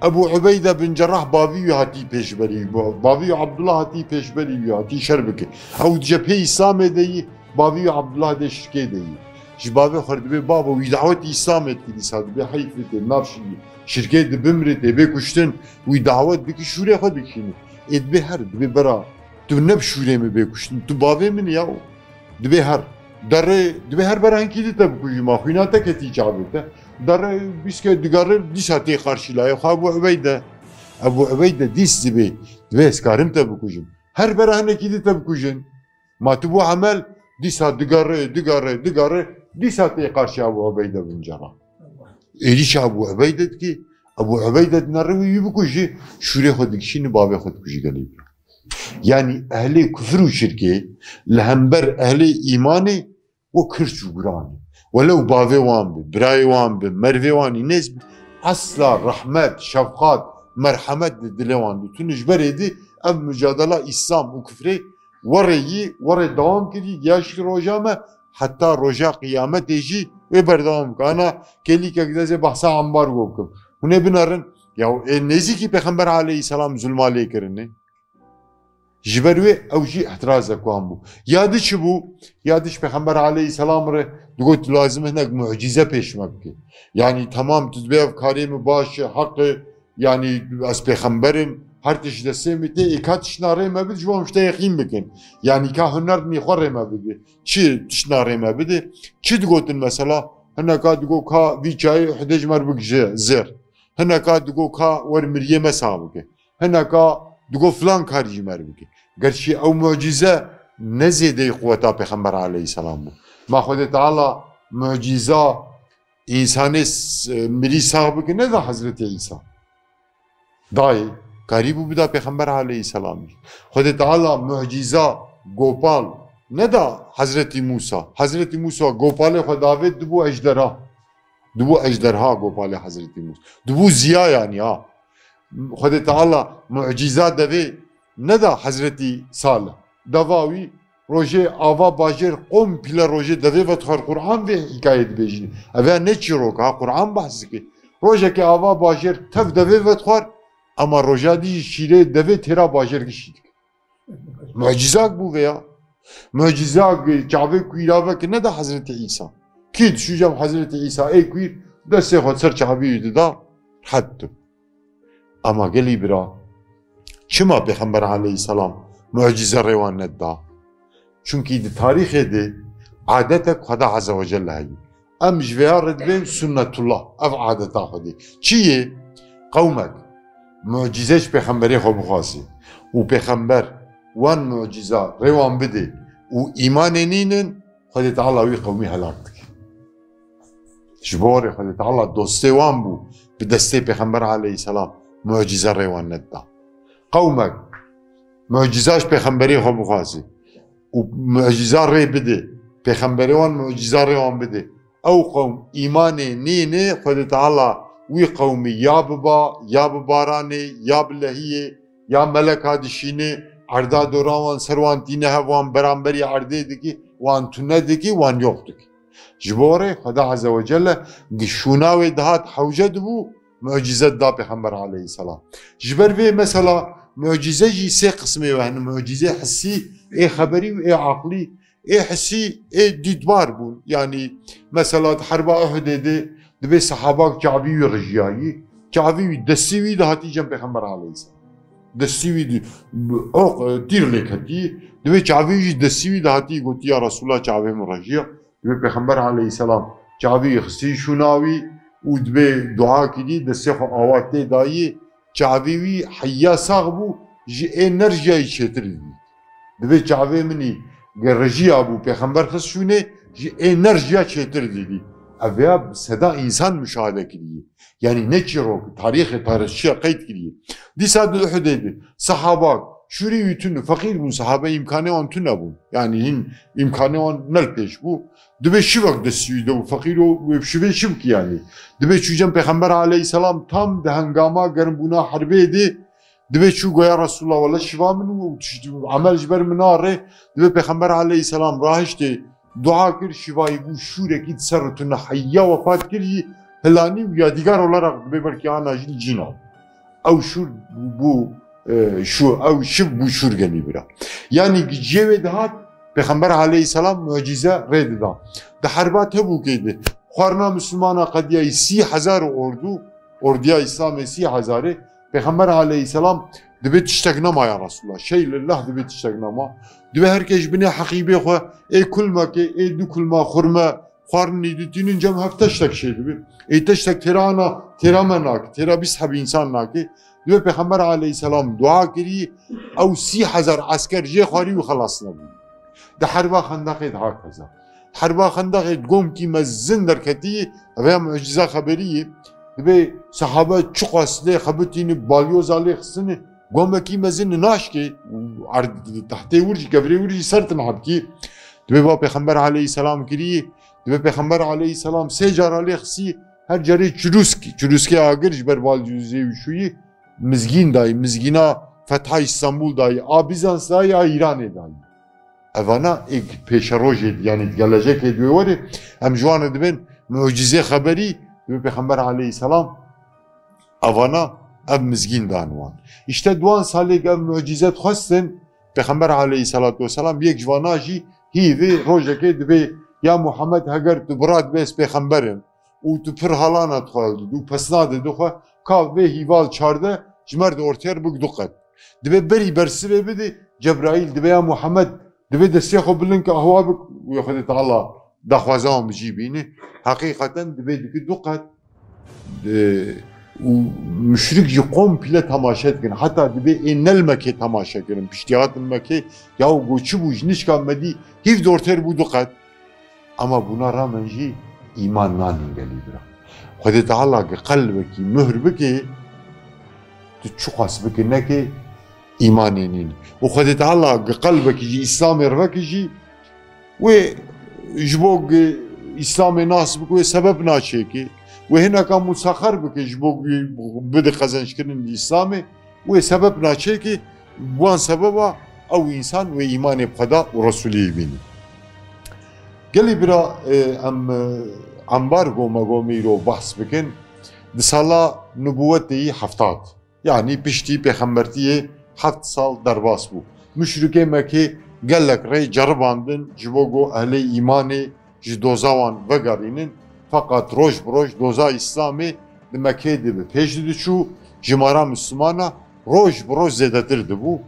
Ebu Ubeyde bin Cerrah bavî hatî pêşberî bavî Abdullah hatî pêşberî hatî şer bike. Ew cephê İslamê de yî bavî Abdullah de şirkê de yî جباب خرد به باب و دعوت اسلام ات کلیسا به حیف د نافشی شرکت د بمری به کوشتن و دعوت به شوره خود بکینی اد به هر د به برا تو نب شوره می به کوشتن تو باب می یاو. د به هر. در د به هر برا کی د تب ما خینا ته کی تی ده در بیس که دیگر دی ساته خارشی لای ابو عبید ابو عبید دیس دی به د به اسکارم تب کوجم هر بران کی د کوجن ما تو عمل دیسات سا دیگر دیگر دیگر dîsa tê qarşî Ebu Ubeyde bin Cerrah êrîşa Ebu Ubeyde dikî Ebu Ubeyde nerewî wî bikujî şûrê xwe dikişînî bavê xwe dikujî gelê yani ehlê kufr û şirkê li hember ehlê îmanê o kirç û guranê welew bavê wan bi birayê wan bi mervê wanî nêz bi asla rahmet şefqat merhemet di dilê wan dî tu nijberê dî ev mücadela İslam û kufrê werê yî werê dewam kirî yaş heta roja qîyametê jî wê berdewam bike ana kelîkek dezê behsa ambargo bikim hûn ê binarin? Ya ê nêzîkî pexember aleyhisselam zulma lê kirinê ji ber wê ew jî ehtirazek wan bû yadî çi bû yadî ji pexember aleyhisselam re digot tu lazim hinek mucize pêş me bike yanî temam tu dibê ev karê min baş e heqê yanî ez pêxemberim her tişt destê min tê êka tişna rê me bid ji wan tişte yexîn bikin yanî ka huner mî xwe rê me bide çi tişna rê me bide çi digotin mesela hineka digo ka vî çayê hidê ji mer bikije zêr hineka digo ka wer miriyê me sa bike hineka digo filan karî ji mer bike gerçi ew mucize ne zêdeyî quveta pêxember aleyhisselam قریب بوده پیغمبر علیه السلام خود تعالی معجزه گوپال ندا حضرت موسی حضرت موسی گوپال خود داوید دو اجدرا دو اجدرها گوپال حضرت موسی دو زیا یعنی ها خود تعالی معجزه دوی ندا حضرت صالح دواوی روژه آوا باجر قوم پیلا روژه دوی و تخار قرآن به حکایت بیجنی اوه نه چی روکا قرآن بحث که روژه که آوا باجر تف دوی و تخار ama roja dî şîrê devê têra bajêr gişî dike mucizak bû vê ya. Mucizak çavê kwîravek ne da Hezretî İsa. Kî dişûcem Hezretî İsa ê kwîr destê xwe ser çavî dida hettu ama gelî bira çima pêxember aleyhisselam mucize rêwan nedda Çünkü di tarîxê de adetek Xweda Azze ve Celle heye em ji vêya re dibên sunnetullah ev adeta Xwedê çi yê معجزش پیغمبری خوب بخواستی او پیغمبر وان معجزه روان بده. او ایمان نینن خود تعالی وی قومی هلاک جبور خود تعالی دوسته وان بو. به دسته پیغمبر علیه السلام معجزه روان نده قومک معجزاش پیغمبری خوب بخواستی او معجزه ری بده. پیغمبری وان معجزه روان بده. او قوم ایمان نینه خود تعالی wan bide ew qewm îmanê nînê Xwedê teala wî qewmî ya biba ya bi baranê ya bi lehiyê ya meleka dişînê erda dora wan ser wan tîne hev wan beramberî erdê dikî wan tune dikî wan yok dikî ji bo rê Xweda Azze ve Celle gişûna wê dihat hewce dibû mucize da pêxember aleyhisselam. Ji ber vê mesela mucize jî sê qismê ve hene mucize hissî ê xeberî û ê aqlî ê hesî ê dîdbar bûn yanî mesela herba Uhudê de دوی صحابه کعبی و رجیایی کعبی و دسیوی ده هاتی جن پیغمبر علیه السلام دسیوی او تیر لیک هاتی دوی کعبی جی دسیوی ده هاتی گوتی یا رسول الله کعبی من رجیا دوی پیغمبر علیه السلام کعبی خسی شناوی و دوی دعا کردی دستی خو آواتی دایی کعبی وی حیا ساغ بو جی انرژی چتری دوی کعبی منی رجیا بو پیغمبر خس شونه جی انرژی چتر دیدی dîdî ev ya seda insan müşahede kiriye. Yani ne çirok, tarihi tarihçiye kayıt kiriye. Disa de Uhud'eydi. Sahaba, şuri yütünü, fakir bun sahabe imkanı on tüne bun. Yani hin imkanı on nel peş bu. Dibe şivak desiydi bu fakir o şive şivk yani. Dibe çücem Peygamber aleyhisselam tam de hengama gerin buna harbeydi. Dibe çu goya Resulullah valla şiva minu amel jiber minare. Dibe Peygamber aleyhisselam rahişti. دعا کرد شوای بو شوره کی سر تو نحیا وفات کردی هلانی و یادگار olarak به برکی آن جیل جینا او شور بو شو او شب بو شور گنی برا. یعنی جیو دهات پیغمبر علیه السلام معجزه رید دا ده حربات هبو کیده خورنا مسلمان قدیه سی هزار اردو اردیه اسلام سی هزاره. Peyğəmbər əleyhissalam dibə tiştəgnama ya Rasulullah. Şey lillah dibə tiştəgnama. Dibə hər kəs binə haqibi xo, ey kulma ki, ey dukulma xurma xarni dinin cem hafta ştek şey gibi. Ey tiştek terana teramenak, terabis hab insan naki. Dibə Peyğəmbər əleyhissalam dua kiri, او 3000 asker je xari u xalasına. ده حربا خندقید هکذا. حربا خندقید گم کی مزن در کتی و معجزه خبریه dibe sahabe çuqa silê xebitînî balyoza lê xistini gomekî mezin naşkê tehtê wir jî kevirê wir jî sertin hebkî dibe ba Peyxember aleyhisselam kiriye dibe Peyxember aleyhisselam lê xisî her cerê çirûsk çirûskê agir ji ber balyozê wî şûyî mizgîn dayî mizgîna Fetha İstanbul dayî a Bizans dayî a İranê dayî evana ilk pêşerojê yani gelecekê diwê werê em ji wan dibin mucizê xeberî dibe Peyxember aleyhisselam evana ev mizgîn dan wan. İşte duan salê ev mucizet xwestin Peyxember aleyhissalatu vesselam yek ji wana jî hîvê rojekê dibe ya Muhammed heger tu bira dibês pêxemberin û tu pir halana xwe û pesnadê dixwe ka vê hîval çarde ji de ortêr bik duqet. Dibe berî bersivê bidê Cebraîl dibe ya Muhammed dibe destê xwe bilin ki ahwa bik û wan bijî bîne hakikaten dibe dikî duqet û müşrik jî komple temaşe dikin heta dibe ê nelmekê temaşe kirin piştihatin mekê ya goçî bû ji nişka medî hîv dortêr bû duqet ama buna rağmen jî îman nanîn gelî bira Xwedê Teala ki qelbekî mühr bikê tu çi xas bikî nekê îmanê nîn û Xwedê Teala ki qelbekî jî İslamê rivekî jî wê ji جبوگ اسلام ناس بکوی سبب ناچه که و هنکا مسخر بکه جبوگ بده خزنش کردن اسلام و سبب ناچه که بوان سببا او انسان و ایمان خدا و رسولی بینی گلی برا ام انبار گوما گومی رو بحث بکن. دی سالا نبوت دی هفتاد. یعنی پشتی پیغمبرتی هفت سال درباس بود. مشرکه مکه gelek rey caribandın jibogo ehli imani ji dozawan vegarînin fakat roj roj doza İslamê di Mekkê dibe pêş diçû ji Müslümana roj bi roj zêdetir dibû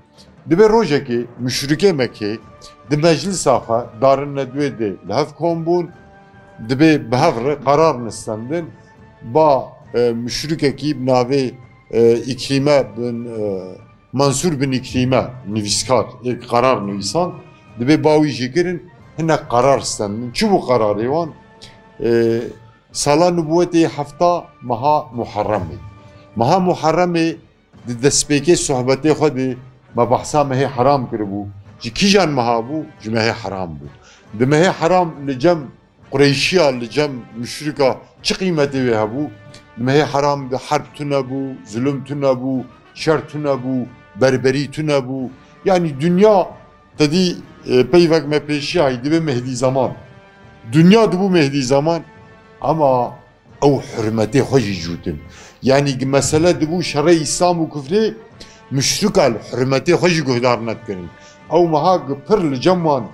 dibe rojekê müşrikê Mekkê di meclisa xwe darin nedwê de li hev kom bûn dibe bi hev re qarar nistendin ba müşrikekî bi navê İkrîme bin Mansur bin İkrime niviskar, ek karar nivisan, dibe bavi jikirin, hine karar istendin. Çi bu karar evan? E, sala nübüvveti hafta maha muharrami. Maha muharrami, di despeke sohbeti khudi, ma bahsa mehe haram kiribu. Ci kijan maha bu, ci mehe haram bu. Di mehe haram li cem Kureyşiya, li cem müşrika, çi kıymeti vehe bu? Di mehe haram di harp tüne bu, zulüm tüne bu, şer tüne bu, berberî tune bû yani dünya tedî e, peyvek me pêşiyayî dibe mehdî zaman. Dünya dibû mehdî zaman. Ama ew hürmetê xwe jî cûtin yani mesele dibû şerê îslam û kufrê müşrika li hürmetê xwe jî guhdar nekirin ew meha pir li cemwan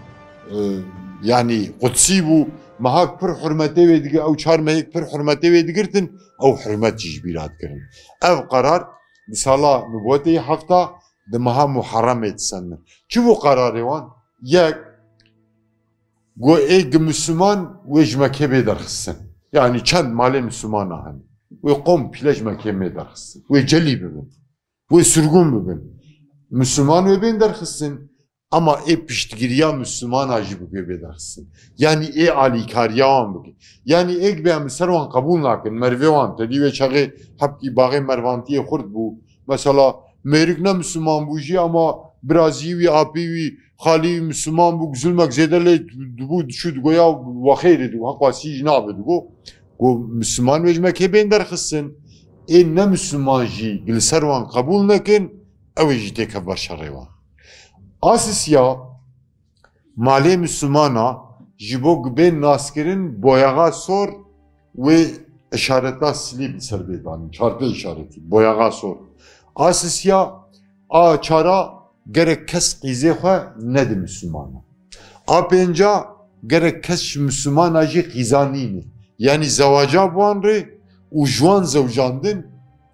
yani qudsî bû mehak pir hürmetê wê dige ew çar mehek pir hürmetê wê digirtin ew hürmet jî ev qerar Misala, në vëti i hafta dhe më Muharram e të sënë. Që vë karari? Yek, go eg Müslüman ve jmekebe derhsin. Yani çend male Müslüman hani. Ve kom pilej mekebe derhsin. Ve celi bibin. Ve sürgün bibin. Müslüman ve bin derhsin ama e piştgiriya Müslüman bike bê derxistin. Yani ê alîkariya wan bike. Yani ek be ser wan qebûl nakin mervê wan te dî wê çaxê hepkî baxê mervantiyê xurt bû. Mesela mêrik ne Müslüman bû jî ama apî wî xalî Müslüman zulmek zêde lê dibû diçû goya waxêrê dû heqwasî jî nabe digo. Got Müslüman wêjmekê bên derxistin. Ê ne Müslüman ser wan qebûl nekin ber şerê wan. Asisya malê Müslümana ji bo gibên naskirin boyağa sor ve işareta silî bi ser bêdanî çarpê işaretî boyağa sor. Asisya a çara gerek kes xwe nedi Müslümana. A pênca gerek kes Müslümana jî qîzanînê yani zewaca wan rê û ji wan zewjandin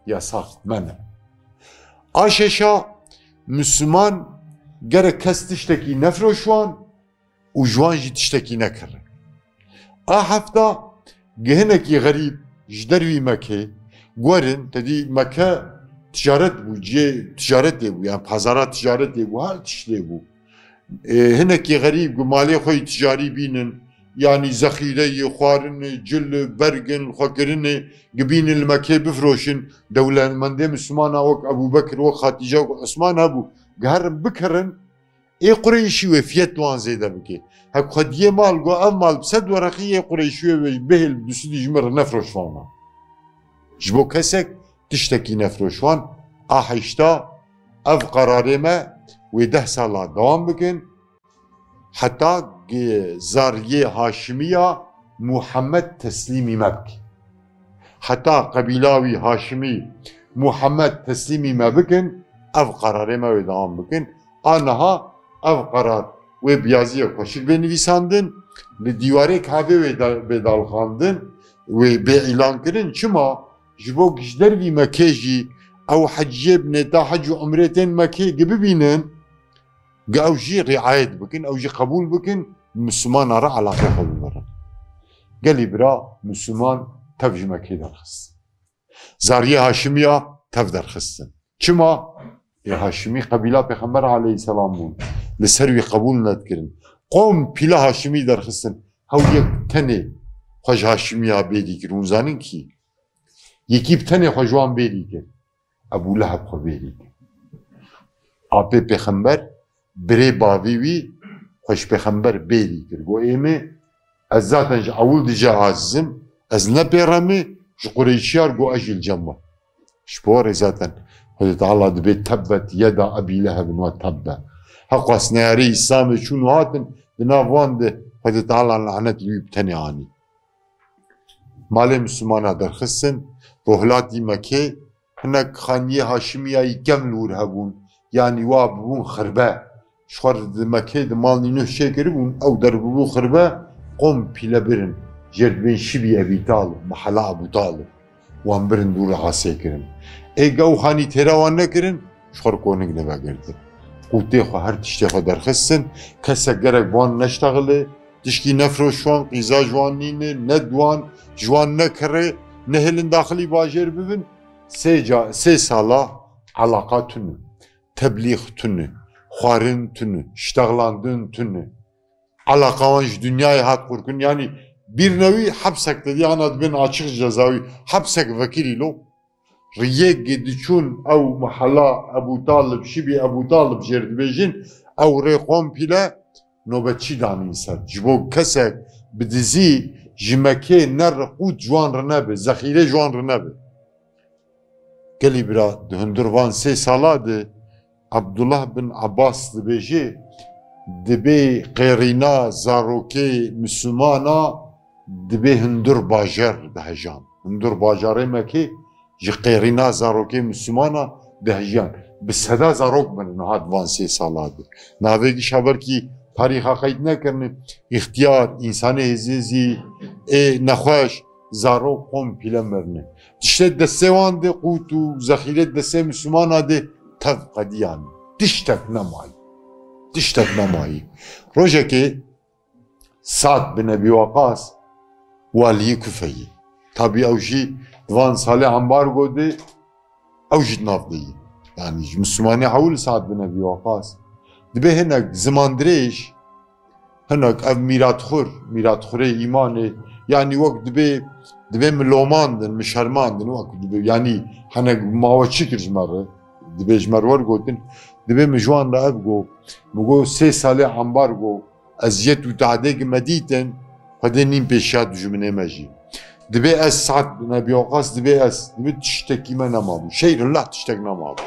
yasak mene. A Müslüman گره کس تشتکی نفروشوان و جوان جی تشتکی نکر آ هفته گهنکی غریب جدروی مکه گورن تدی مکه تجارت بو جی تجارت دی بو یعنی بازار تجارت دی بو هر تشتی بو هنکی غریب گو مالی خوی تجاری بینن یعنی زخیره ی خوارن جل برگن خوکرن گبین المکه بفروشن دولان منده مسلمان اوک ابو بکر او خاتیجه او اسمان ابو geherin bikirin ê Qureyşî wê fiyet wan zêde bike. Hek xwediyê mal got ev mal bi sed wereqî ê Qureyşî wê bihêl dusudî ji min re nefroşwana. Ji bo kesek tiştekî nefroşwan a heşta ev qerarê me wê deh sala dewam bikin heta zariyê Haşimiya Muhammed teslîmî me bike. Heta qebîla اف قراره ما ادام بکن آنها اف قرار و بیازی کشل بنویساندن دیواره کهوه بدال خاندن و به اعلان کردن چما جبو گجدر وی مکه جی او حجیه بنه حج و عمرتین مکه گه ببینن گه او جی رعایت بکن او جی قبول بکن مسلمان را علاقه قبول برن گلی برا مسلمان تفجمه مکی درخست زاریه هاشمیا تف درخستن چما هاشمی قبیله پیغمبر علیه السلام بود لسر قبول قبول کرن قوم پیله هاشمی درخستن هاو یک تنه خوش هاشمی ها بیدی کرن اون زانین کی؟ یکی بتنه خوشوان بیدی کرن ابو لحب خو بیدی کرن آبه پیغمبر بره باوی وی خوش پیغمبر بیدی کرد گو ایمه از ذاتنج اول دیجا عزم از نپیرمه جو قریشیار گو اجل جمع. شپور ذاتن. Xwedê Teala dibe tebet yeda ebî lehebin ve tebbe. Heqwa sneyarê İslamê çûn û hatin de Xwedê Teala lanet li wî bi tenê anî. Malê Müslümana derxistin rohlatî Mekê hinek xaniyê Haşimiyayî kem yanî wa bibûn xirbe. Ji xwe di Mekê di malî nûh çêkiribûn ew derbibû xirbe qom pîle birin jêr dibên şibî Ebî Talib mehela Ebû Talib wan birin dû rehasê kirin. Êge û hanî têra wan nekirin ji xwe konik nevegirdin. Qûtê xwe her tiştê xwe derxistin kesek gerek wan neştexile tişkî nefroşwan qîza ji wan nîne ne dwan ji wan nekirê nehêlin daxilî bajêr bibin sê ca sê sala elaqa tune teblîx tune xwarin tune ştexlandin tune Alaka wan ji dünyayê hat qurkin yani bir nevî hepsek dedi ana dibin açık cezawî hepsek vekilî lo ew mehela Ebu Talib şibî Ebu Talib jêr dibêjin ew rê kompîle nobetçî danîn ser ji bo kesek bi dizî ji Mekê ner qût ciwan re nebe zexîrê ji wan re nebe gelî bira di hundir van sê sala de Abdullah bin Abbas dibêjê dibê qêrîna zarokê Müslümana dibê hundir bajar dihejan hundir bajarê Mekê جی قیرینا زاروکی مسلمانا دهیان. به صدا زاروک من نهاد وان سه سالا ده ناوی کی تاریخا قید نکرنه اختیار انسان عزیزی ای نخوش زارو قوم پیله مرنه تشته دسته وان قوت و زخیره دسته مسلمان تقدیان. تف قدیان. نمائی نمایی. تک نمایی. روشه که سعد بن ابی وقاص والی کفیه تابی اوشی وان ساله انبار گوده او جد ناف دیگه یعنی مسلمانی حول ساعت بنه بی واقعاست دبه هنک زمان دریش هنک او میرات خور میرات خوره ایمانه یعنی وقت دبه دبه ملوماندن مشرماندن وقت دبه یعنی هنک ماوچی کرج مره دبه جمروار گودن دبه مجوان را اف گو مگو سه ساله انبار گو ازیت و تعدیق مدیتن خده نیم پیشیات دجمنه مجیم tehdêkî me dîtin xwedê nîm pêşiya dijminê me jî Dibe ez saat nebi okas dibe ez dibe tiştekî me nemabû. Şeyrillah tiştek nemabû.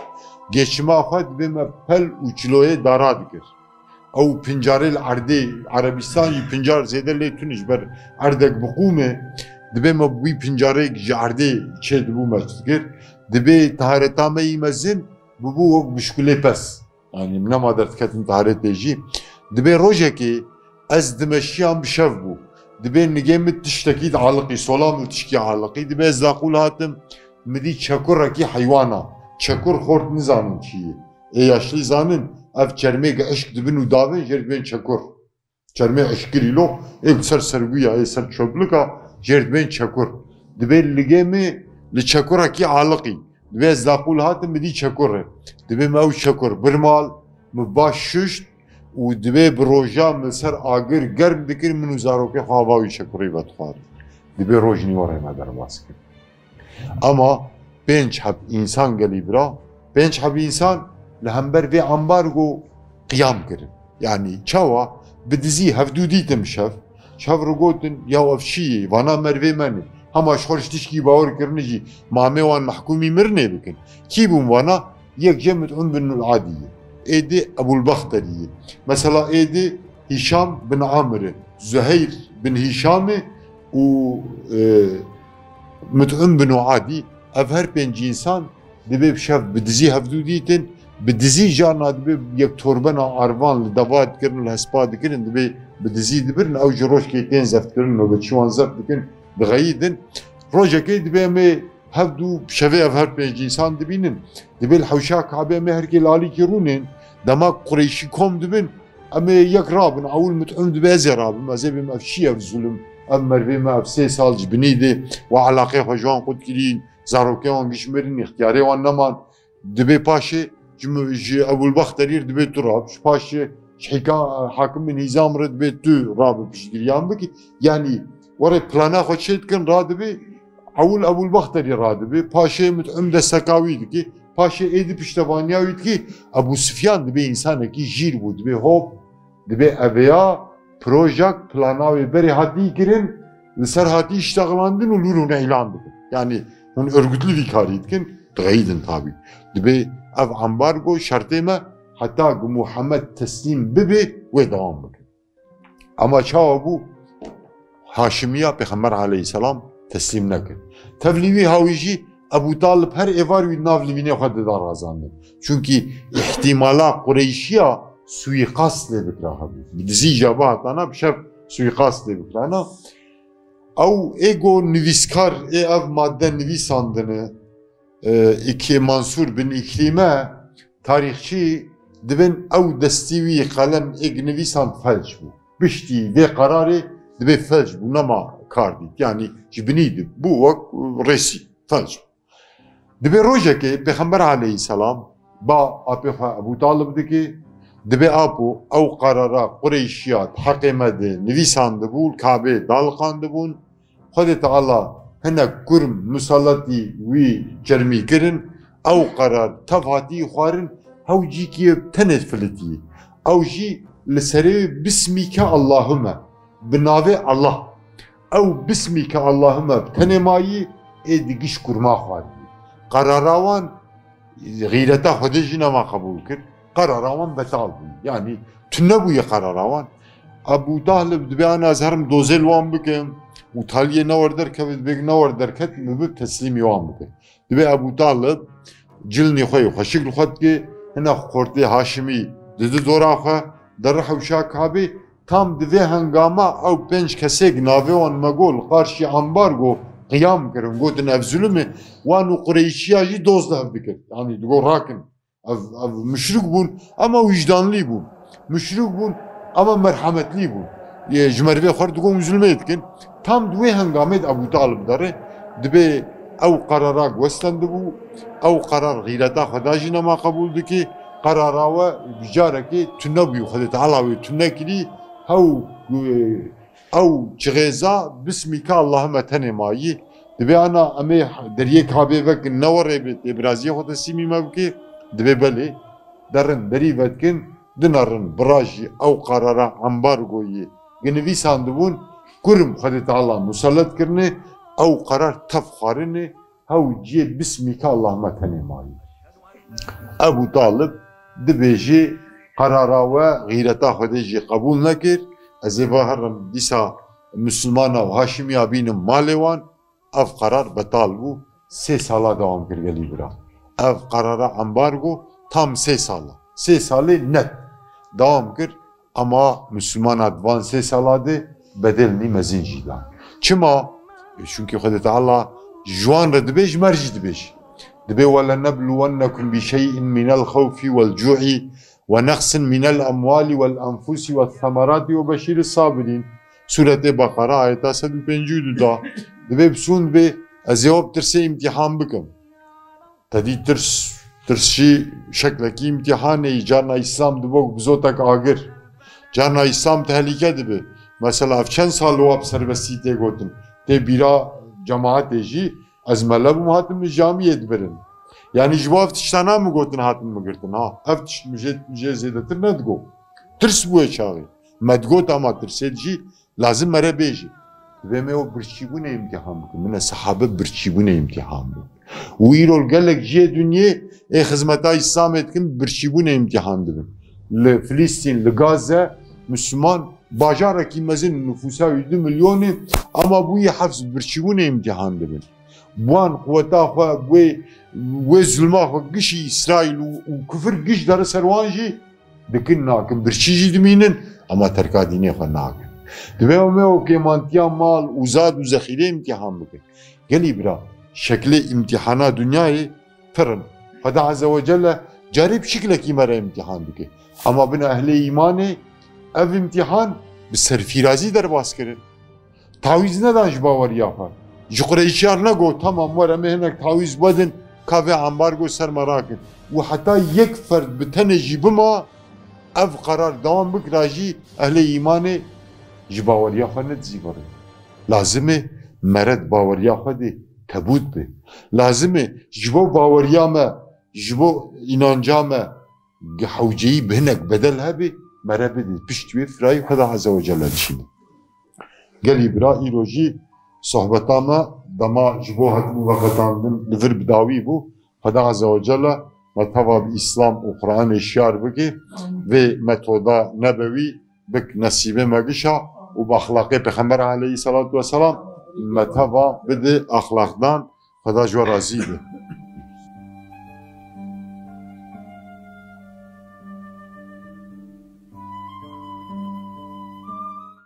Geçima xwe dibe me pel û çiloyê dara dikir. Ew pincarê li erdê Erebistanî pincar zêde lê tuniş ber erdek biqûme dibe me wî pincarê ji erdê çê dibû me dikir. Dibe tahareta me yî mezin bibû wek bişkulê pes. Yani nema derdiketin taharetê jî. Dibe rojekê ez dimeşiyan bi şev bû. دبي نجيم تشتكي علاقي سلام وتشكي علاقي دبي زاقول هاتم مدي çakur ركي حيوانا çakur خورت نزانن چیه ای yaşlı zanın ev çermek eşk dibin u davin jerdben çakur çerme eşkirilo ek ser serguya ey ser çöplüka jerdben çakur dibe ligemi li çakura ki alaqi dibe zaqul hatim midi çakur dibe mev çakur bir mal mübaş و دوێ ڕۆژان لەسەر ئاگر گەرم بکرد من و زارۆکی خاواوی شکڕی بەتخوارد دبێ ڕۆژنی وەڕێمە دەرباس کرد. حب انسان حەب را گەلی برا پێنج حەب ئینسان لە هەمبەر بێ ئەمبارگۆ قیام کرد. یعنی چاوە بدزی هەفتوو دیتم شەف شەف ڕگوتن یا ئەفشیە وانا مەروێ منێ هەما شخۆش تشکی باوەڕکردنجی مامێوان محکومی مرنه بکن کی بووم وانا؟ یەک جەمت ئەم بن Edi Ebul Bakhtari'yi. Mesela Edi Hişam bin Amr'ı, Züheyr bin Hişam'ı u e, Müt'üm bin Adi ev her penc insan dibe şev bi dizî hevdû dîtin bi dizî jana dibe yek torbena arvan li deva dikirin li hespa dikirin dibe bi dizî dibirin ew ji rojkê tên zevkirin û bi çiwan rojekê dibe me dibe Kabe me herkê lalî kirûnin dema Qureyşî kom dibin. Em ê yek rabin ewil mit'um dibe ez ê rabim ez ê bim ev çi ev zulüm. Ev mervê me ev sê sal ji binî de we elaqê xwe ji wan qut kirîn zarokê wan gişmirin ixtiyarê wan neman dibe paşê ji Ebulbexterîr dibe tu rab. Ji paşê hêka hakim bin hîzam re dibe tu rabı piştgiriyan bikî yanî were plana xwe çê dikin radibe ewil Ebulbexterî radibe paşê mit'um destekawî dikî paşa edip işte vanya ki Abu Sufyan dibe insanekî jîr bû dibe hop dibe eveya projek plana ve beri hatî kirin li ser hatî iştexlandin û lûr hûn elan dikin yani hûn örgütlü vî karî dikin diğeyidin tabi. Dibe ev ambargo şertê me heta ku Muhammed teslîm bibe wê devam bikin ama çawa bû Haşimiya Peyxember aleyhisselam teslîm nekir tevlî wî jî Ebu Talib her evar wî nav li vînê xwe dida. Çünkü ihtimala Qureyşiya suikast lê bikira hebû. Dizî jaba hatana bi şev suikast lê bikirana. Ew êgo nivîskar ê ev madde nivîsandine iki Mansur bin İkrîme tarîxçî dibin ew destî wî qelem êk nivîsan felç bû. Piştî vê qararê dibe felç bû kar dît. Yani bû wek resî felç bû. Dibe rojekê Pêxember aleyhisselam ba xwe Ebu Talib dikê dibe apo ew qarara Qureyşiya heqê me de nivîsandibû Kabê daliqandibûn Xwedê Teala hinek kurm musallatî wî cermî kirin ew qarar tev hatî xwarin hew cîkî tenê filitî ew jî li او بسمی که bi tenê مایی ê کرما خواهد xwandî. Qarara wan غیرەتە خودێ ژی نەما قبول کرد قەرراوان بەتال بوو یعنی تو نەبووە ابو ئەبوودا لە دبیان ئازهرم دۆزل وان بکەم و تالیە نەوە دەرکەوت بێکنەوە دەرکەت بب تەسلیمی وان بکە دبێ ابو لە جل خۆی و خەشک خۆت کێ هەنا خۆرتێ هاشمی ددە دۆراخە دەڕە حەوشا کابێ tam divê hengama ew pênc kesek navê wan me got li qarşî ambargo qiyam kirin. Gotin ev zulüm e wan û Qureyşiya jî doz ev dikir yanî digo rakin. Ev ev müşrik bûn ama vicdanlî bûn. Müşrik bûn ama merhametlî bûn. Yê ji merivê xwe digo zulmê dikin. Tam divê hengamê de Ebu Talib dere dibê ew qarara westendibû ew qarar gîreta xweda jî nema qebûl dikê qarara we bicarekê tune bû Xwedê Teala wê tune kirî هەو ئەو چغێزا بسمیکە اللهمە تەنێمایی دەبێنا ئەمێ دەریەک هاابێ بەک نەوەڕێ بێت ئێبرازیە خۆتە سیمی مەبکێ دەبێ بەلێ دەڕن دەری بەتکن دنەڕن بڕژی ئەو قەرەرە ئەمبار گۆیە گنوی ساندبوون کورم خەدێت ئاڵا مسەلەتکردێ ئەو قەرار تەف خوارنێ هەو جێ بسمیکە اللهمە تەنێمایی ئەبوو تاالب دبێژێ Allahime tenê mayî Ebu Talib dibêjê qarara we gîreta Xwedê jî qebûl nekir ez ê herim dîsa Müslümana û Haşimiya bînim malê wan ev qarar betal bû sê sala dewam kir gelî bira ev qarara embargo tam sê sala sê salê net dewam kir ama Müslümana divan sê sala de bedelnî mezin jî da çima çünkü Xwedê Teala ji wan re dibê ji mer jî dibêjî دبي ولنبلونكم بشيء من الخوف والجوع ونقص من الاموال والانفس والثمرات وبشیر الصابرین سورت بقره آیت 152 دا. دوی بسون به از یاب ترسی امتحان بکم تدی ترس ترسی شکلکی امتحان ای جانا اسلام دو بزو تک آگر. جانا اسلام تحلیکه دی به مثلا افچن سال و اب سربستی تی گوتن. تی بیرا جماعت ایجی از ملب مهاتم جامیه دی برن یعنی جواب تشتانا مو گوتن هاتم مگرتن ها اف تشت مجه مجه زیدتر ندگو ترس بوه چاوی مدگوت اما ترسید جی لازم مره بیجی ve me o birçibune imtihan bukun. Mine sahabe birçibune imtihan bukun. U irol gelek jiye dünye e hizmeta İslam etkin birçibune imtihan dibin. Le Filistin, le Gazze, Müslüman bajaraki mezin nüfusa 7 milyonu ama bu iyi hafız birçibune imtihan dibin. بوان قوتا خو وی وی ظلما خو گشی اسرائیل و کفر گش در سروان جی دکن ناکن برچی جی دمینن اما ترکا دینی خو ناکن دبه او او که مانتیا مال وزاد و ذخیره امتحان بکن گلی برا شکل امتحانا دنیای فرن خدا عز و جل جارب شکلکی مرا امتحان بکن اما بنا اهل ایمان ev imtihan bir serfirazi derbas kirin. Taviz neden ji bavarî yapar? جی نگو تمام وره مهنک تاویز بدن کافی امبارگو سر مراکن. و حتی یک فرد به تن ما اف قرار دام بکره راجی اهل ایمان جی باوریا خود نتزیگاره لازمه مرد باوریا خود تبود بی لازمه جبو باوریا ما جبو اینانجا ما حوجهی بهنک بدل هبه مره بده پشت وی فرای خدا عزوجل چینه گلی برا ایروجی wê firayê Xweda Azze ve Celle dişîne. Gelî bira îro jî sohbeta me dema ji bo hetim û veqetandin li vir bidawî bû Xweda Azze ve Celle me teva bi İslam û Qur'anê şiyar bike vê metoda nebewî bik nesîbê me gişa û bi axlaqê Pexember aleyhissalatu vesselam me teva bide axlaqdan Xweda ji we razî be.